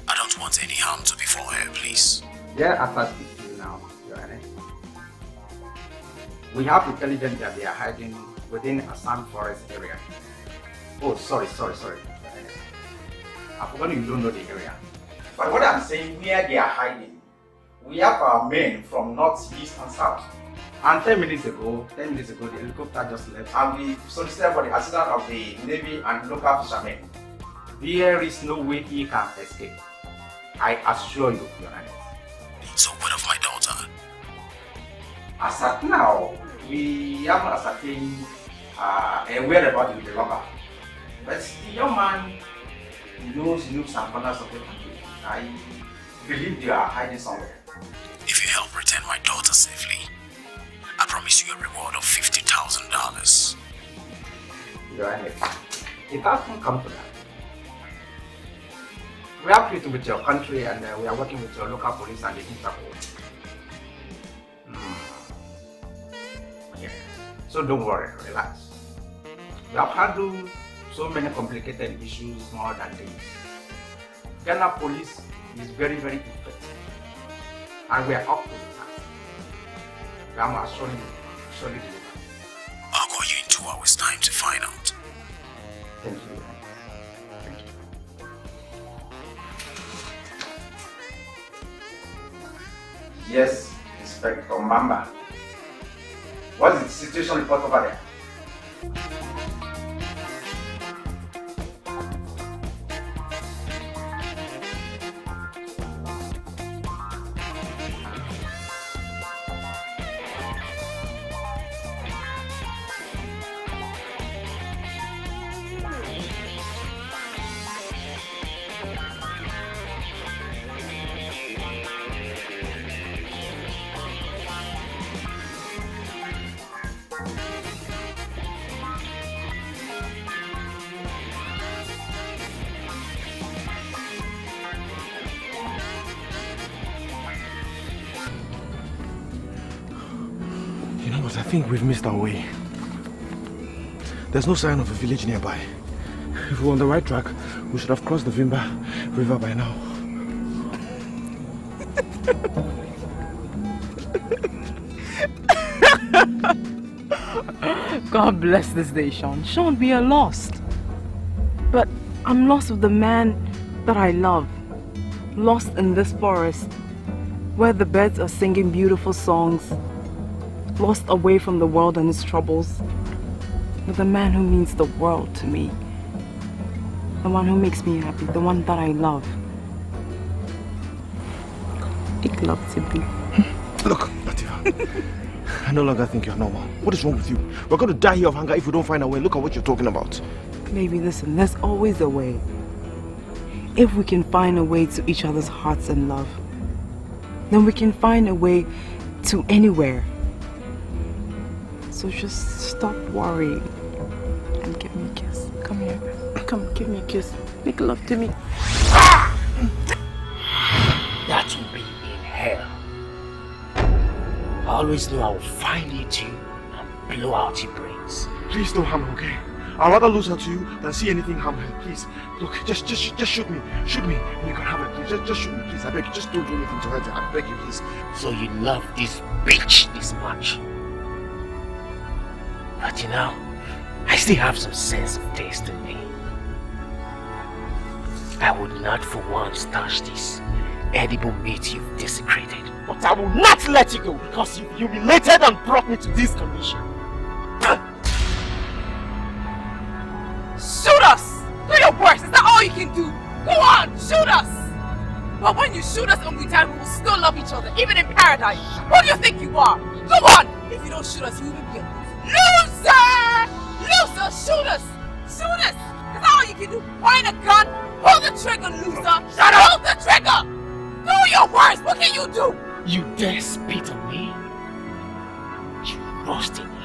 Speaker 10: I don't want any harm to befall her, please.
Speaker 21: As I speak to you now, Your Highness. We have intelligence that they are hiding within a Assam forest area. Oh, sorry, sorry, sorry. I forgot you don't know the area. But what I'm saying, where they are hiding, we have our men from north, east, and south. And 10 minutes ago, 10 minutes ago, the helicopter just left and we solicited for the assistance of the Navy and local fishermen. There is no way he can escape. I assure you, Your Highness.
Speaker 10: So what of my daughter?
Speaker 21: As at now, we haven't ascertained uh, a whereabouts of the robber. But the young man knows nooks and corners of the country. I believe they are hiding somewhere.
Speaker 10: If you help return my daughter safely, I promise you a reward of $50,000.
Speaker 21: Your Highness, it hasn't come to that. We are pleased with your country and uh, we are working with your local police and the Interpol. Hmm. Yeah. So don't worry, relax. We have handled so many complicated issues more than this. Ghana police is very, very effective. And we are up to the task. I'm assuring you, surely deliver.
Speaker 10: I'll call you in two hours' time to find out.
Speaker 21: Thank you. Yes, Inspector Mamba. What's the situation report over there?
Speaker 6: There's no sign of a village nearby. If we're on the right track, we should have crossed the Vimba River by now.
Speaker 2: God bless this day, Sean. Sean, we are lost. But I'm lost with the man that I love. Lost in this forest where the birds are singing beautiful songs. Lost away from the world and its troubles. With the man who means the world to me. The one who makes me happy. The one that I love. Ik love Tibi.
Speaker 6: Look, Latifa.
Speaker 8: I no longer think you're normal. What is wrong with you? We're going to die here of hunger if we don't find a way. Look at what you're talking about.
Speaker 22: Baby, listen, there's always a way. If we can find a way to each other's hearts and love, then we can find a way to anywhere. So just stop worrying give me a kiss. Make love to me.
Speaker 6: That will be in hell. I always knew I would find you and blow out your brains.
Speaker 8: Please don't harm her, okay? I'd rather lose her to you than see anything harm her. Please, look, just, just, just shoot me, shoot me, and you can have her. Please, just, just shoot me, please. I beg you, just don't do anything to her. I beg you, please.
Speaker 6: So you love this bitch this much. But you know, I still have some sense of taste in me. I would not for once touch this edible meat you've desecrated. But I will not let you go because you humiliated and brought me to this condition.
Speaker 2: Shoot us! Do your worst. Is that all you can do? Go on, shoot us! But when you shoot us and we die, we will still love each other, even in paradise. Who do you think you are? Go on! If you don't shoot us, you will be a loser! Loser, shoot us! Shoot us! Is that all you can do? Find a gun, pull the trigger, loser! Shut up! Pull the trigger! Do your worst! What can you do?
Speaker 6: You dare spit on me? You roasting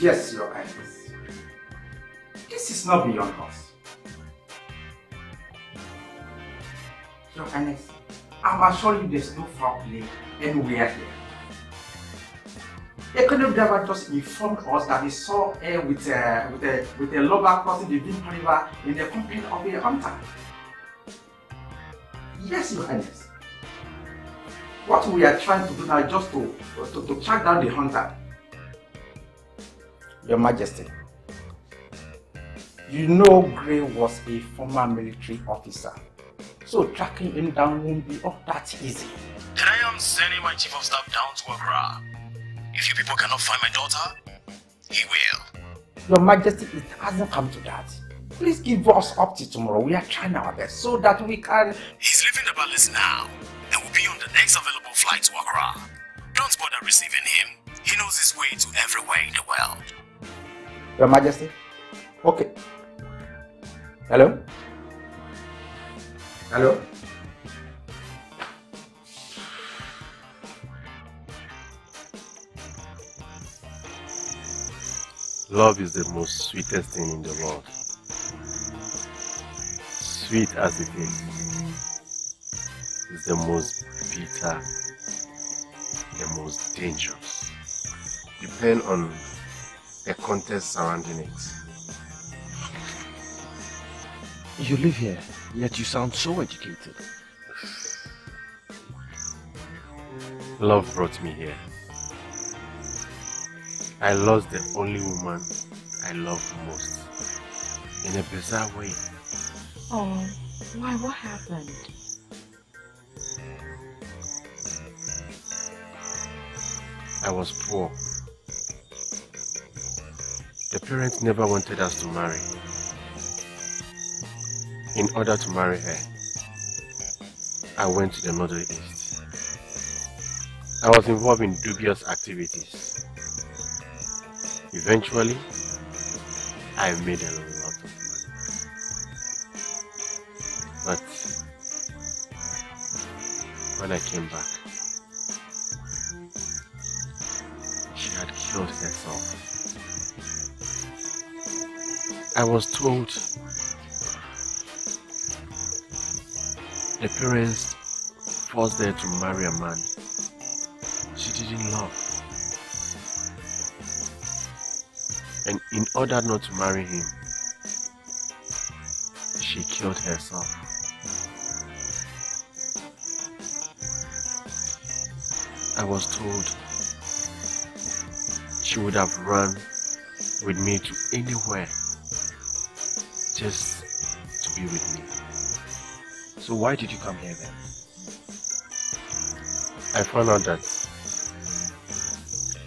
Speaker 21: Yes, Your Highness. This is not beyond us. Your Highness, I'm assuring you there's no foul play anywhere here. The canoe driver just informed us that he saw her with a, with a, with a lover crossing the Vimpa River in the company of a hunter. Yes, Your Highness. What we are trying to do now is just to, to, to track down the hunter. Your Majesty, you know Gray was a former military officer, so tracking him down won't be all that easy.
Speaker 10: Then I am sending my chief of staff down to Accra. If you people cannot find my daughter, he will.
Speaker 21: Your Majesty, it hasn't come to that. Please give us up to tomorrow. We are trying our best so that we can...
Speaker 10: He's leaving the palace now and will be on the next available flight to Accra. Don't bother receiving him. He knows his way to everywhere in the world.
Speaker 21: Your Majesty? Okay. Hello? Hello?
Speaker 23: Love is the most sweetest thing in the world. Sweet as it is, is the most bitter, the most dangerous. Depend on
Speaker 10: the context surrounding it.
Speaker 6: You live here, yet you sound so educated.
Speaker 10: Love brought me here. I lost the only woman I love most. In a bizarre way.
Speaker 2: Oh, why? What happened?
Speaker 10: I was poor. The parents never wanted us to marry. In order to marry her, I went to the Middle East. I was involved in dubious activities. Eventually, I made a lot of money. But when I came back, she had killed herself. I was told the parents forced her to marry a man she didn't love. And in order not to marry him, she killed herself. I was told she would have run with me to anywhere just to be with me.
Speaker 6: So why did you come here then?
Speaker 10: I found out that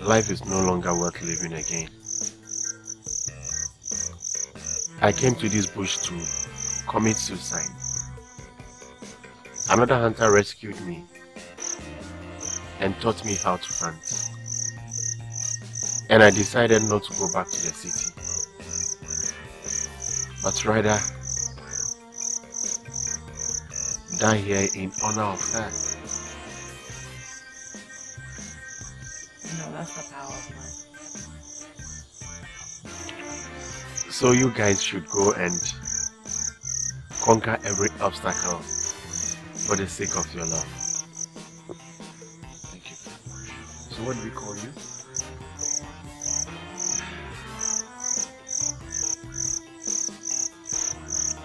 Speaker 10: life is no longer worth living again. I came to this bush to commit suicide. Another hunter rescued me and taught me how to hunt. And I decided not to go back to the city, but rather eh? die here in honor of her.
Speaker 2: No, that's the power of.
Speaker 10: So you guys should go and conquer every obstacle for the sake of your love.
Speaker 6: Thank you. So what do we call you?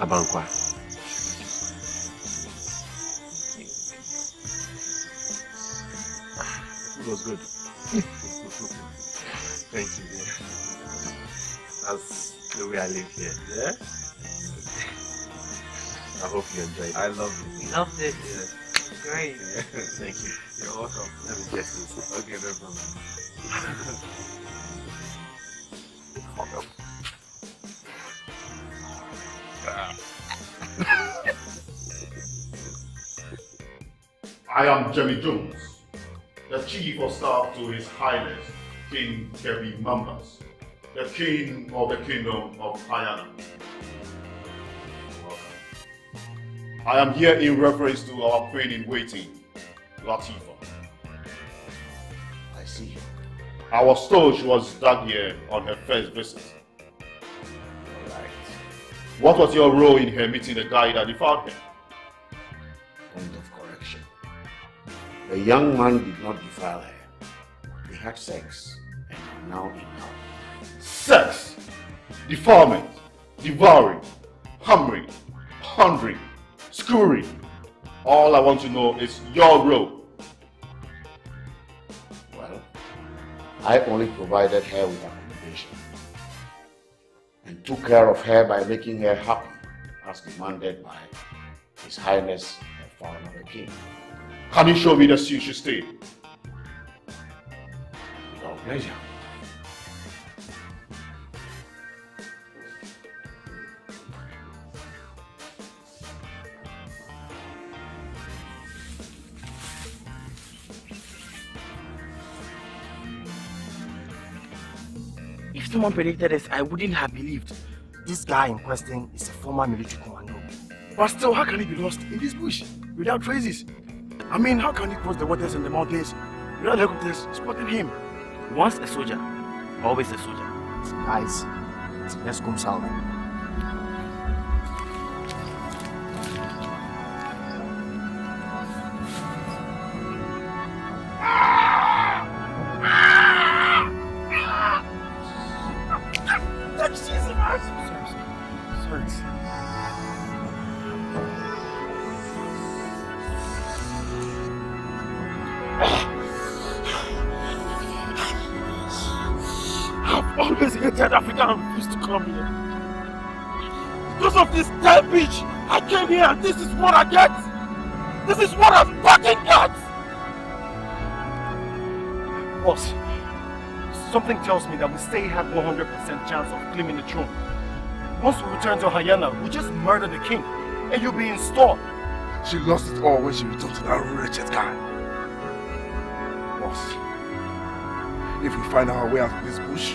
Speaker 10: Abankwa.
Speaker 6: It was good.
Speaker 10: Thank you. dear. That's the way I live here.
Speaker 6: Yeah?
Speaker 10: I hope you enjoyed it.
Speaker 6: I love it.
Speaker 2: Loved it.
Speaker 10: Yeah.
Speaker 2: Great.
Speaker 10: Thank you.
Speaker 6: You're welcome.
Speaker 10: Let me get this.
Speaker 6: Okay, no problem.
Speaker 24: I am Jemmy Jones, the Chief of Staff to His Highness King Kevin Mambas, the King of the Kingdom of Hayana. I am here in reference to our Queen in waiting, Latifa. I see. I was told she was dug here on her first visit. Alright. What was your role in her meeting the guy that defiled her?
Speaker 1: The young man did not defile her. They had sex and are now in love.
Speaker 24: Sex, defilement, devouring, hammering, hungering, screwing. All I want to know is your role.
Speaker 1: Well, I only provided her with accommodation and took care of her by making her happy as demanded by His Highness the father the king.
Speaker 24: Can you show me the suit she?
Speaker 1: With oh, our pleasure.
Speaker 25: If someone predicted this, I wouldn't have believed. This guy in question is a former military commando.
Speaker 8: But still, how can he be lost in this bush without traces? I mean, how can he cross the waters and the mountains without helicopters spotting him?
Speaker 25: Once a soldier, always a soldier. Guys, let's go south.
Speaker 8: Something tells me that we stay have 100% chance of claiming the throne. Once we return to Hayana, we just murder the king and you'll be installed.
Speaker 17: She lost it all when she returned to that wretched guy. Boss, if we find our way out of this bush,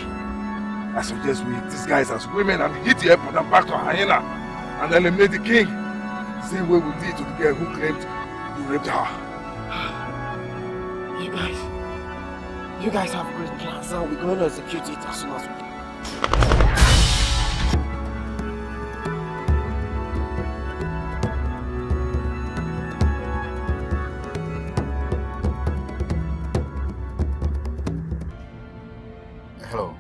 Speaker 17: I suggest we disguise as women and hit the airport and back to Hayana and then eliminate the king. Same way we did to the girl who claimed you raped her.
Speaker 6: You guys, you guys have great plans and we're going to execute it as soon as we can.
Speaker 24: Hello.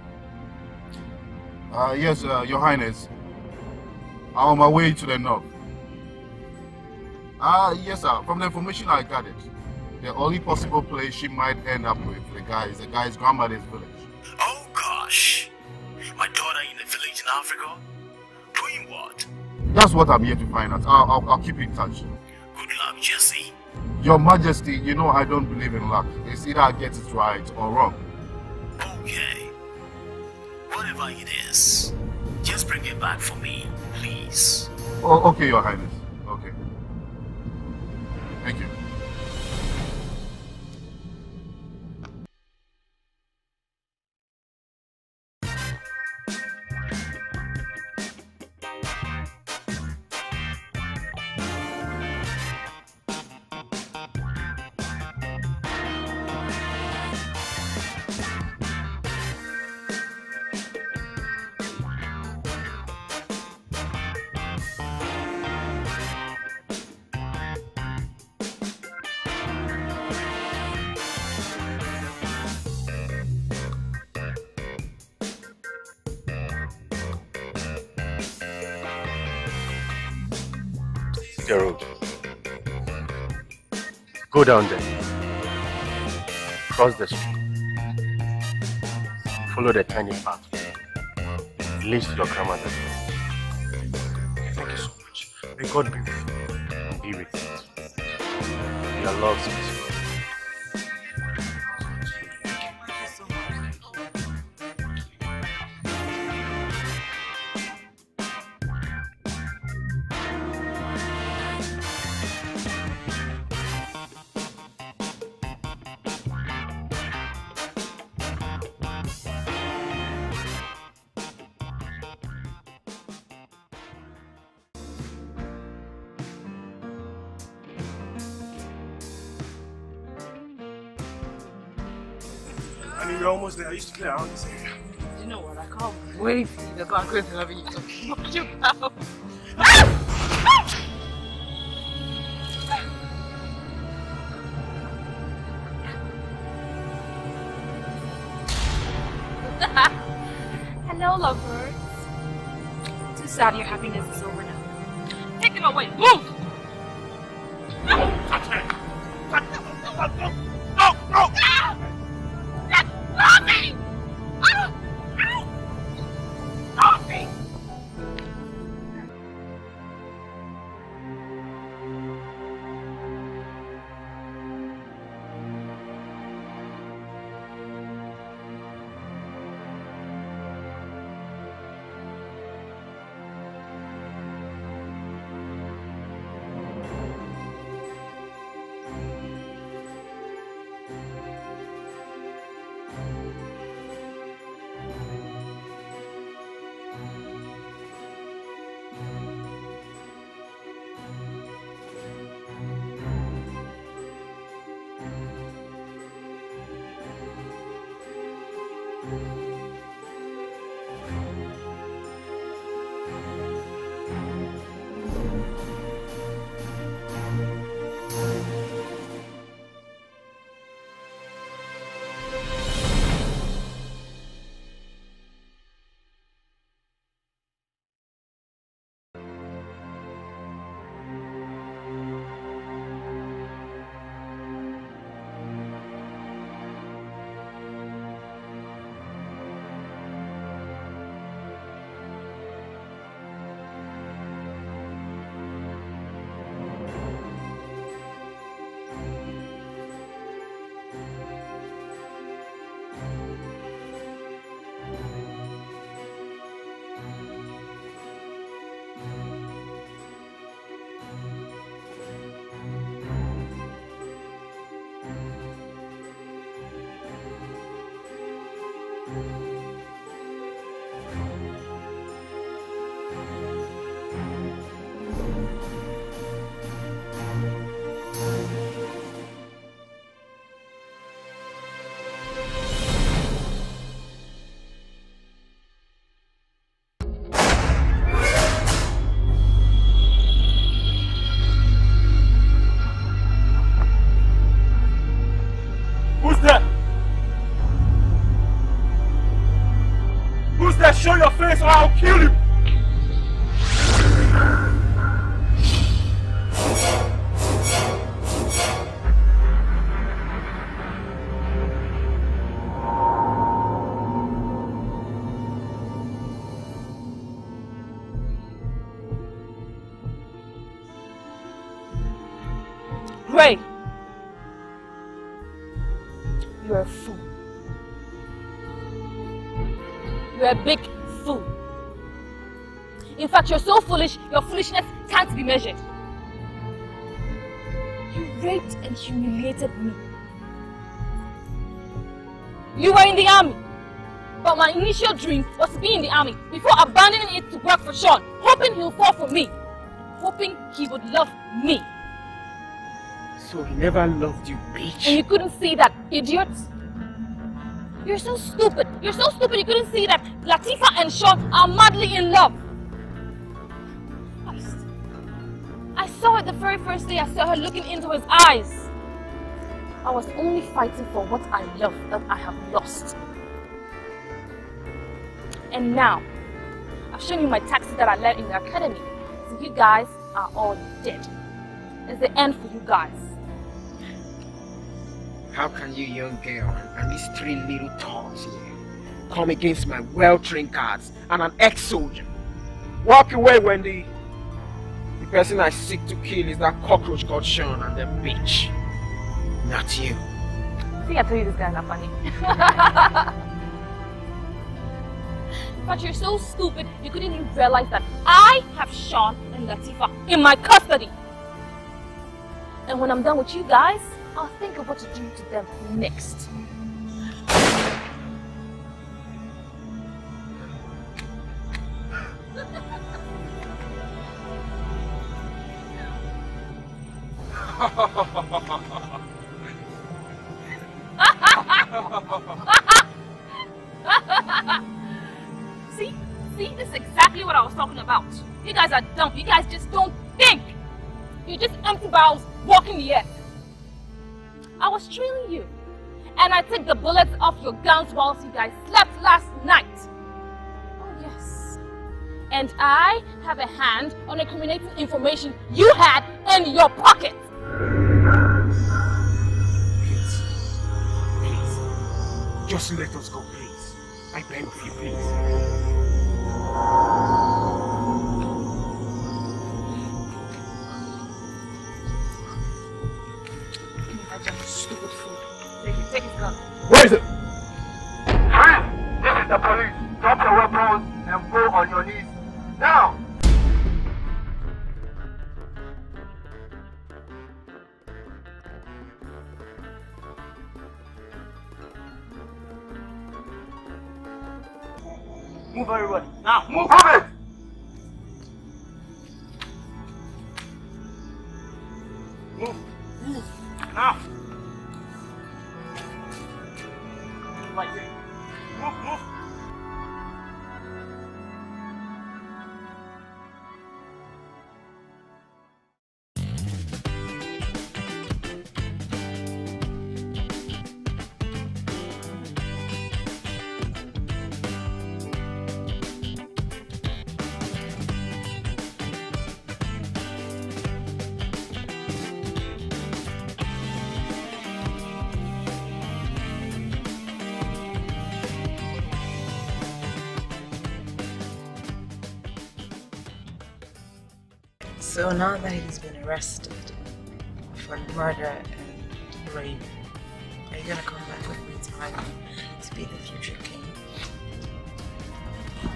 Speaker 24: Uh, yes, uh, Your Highness. I'm on my way to the north. Ah, uh, yes, sir. From the information I gathered, the only possible place she might end up with the guy is the guy's grandmother's village.
Speaker 10: Oh gosh. My daughter in a village in Africa? Doing what?
Speaker 24: That's what I'm here to find out. I'll, I'll, I'll keep in touch.
Speaker 10: Good luck, Jesse.
Speaker 24: Your Majesty, you know I don't believe in luck. It's either I get it right or wrong.
Speaker 10: Okay. Whatever it is, just bring it back for me, please.
Speaker 24: Oh, okay, Your Highness. Okay. Thank you.
Speaker 5: Road. Go down there. Cross the street. Follow the tiny path. It to your grandmother's house. Thank you so much. May God be with you be with you. Your love,
Speaker 26: Your
Speaker 17: face or I'll kill you!
Speaker 5: Fact, you're so foolish, your foolishness can't be measured. You raped and humiliated me. You were in the army. But my initial dream was to be in the army before abandoning it to work for Sean, hoping he'll fall for me. Hoping he would love me.
Speaker 27: So he never loved you, bitch.
Speaker 5: And you couldn't see that, idiot. You're so stupid. You're so stupid you couldn't see that Latifa and Sean are madly in love. First day I saw her looking into his eyes. I was only fighting for what I love that I have lost. And now, I've shown you my taxi that I left in the academy. So you guys are all dead. It's the end for you guys.
Speaker 27: How can you, young girl, and these three little tots here come against my well-trained guards and an ex-soldier? Walk away, Wendy. The person I seek to kill is that cockroach called Sean and the bitch. Not you.
Speaker 5: See, I told you this guy's not funny. but you're so stupid, you couldn't even realize that I have Sean and Latifa in my custody. And when I'm done with you guys, I'll think of what to do to them next. see? See? This is exactly what I was talking about. You guys are dumb. You guys just don't think. You're just empty barrels walking the earth. I was trailing you. And I took the bullets off your guns whilst you guys slept last night. Oh, yes. And I have a hand on incriminating information you had in your pocket.
Speaker 27: Just let us go, please. I beg of you, please.
Speaker 5: Give me that damn stupid food. Take it, take his gun.
Speaker 17: Where is it?
Speaker 28: Friend, this is the police. Drop your weapons and go on your knees.
Speaker 17: Move now
Speaker 2: that he's been arrested for murder and rape, are you gonna come back with me to to be the future king?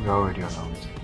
Speaker 29: You already to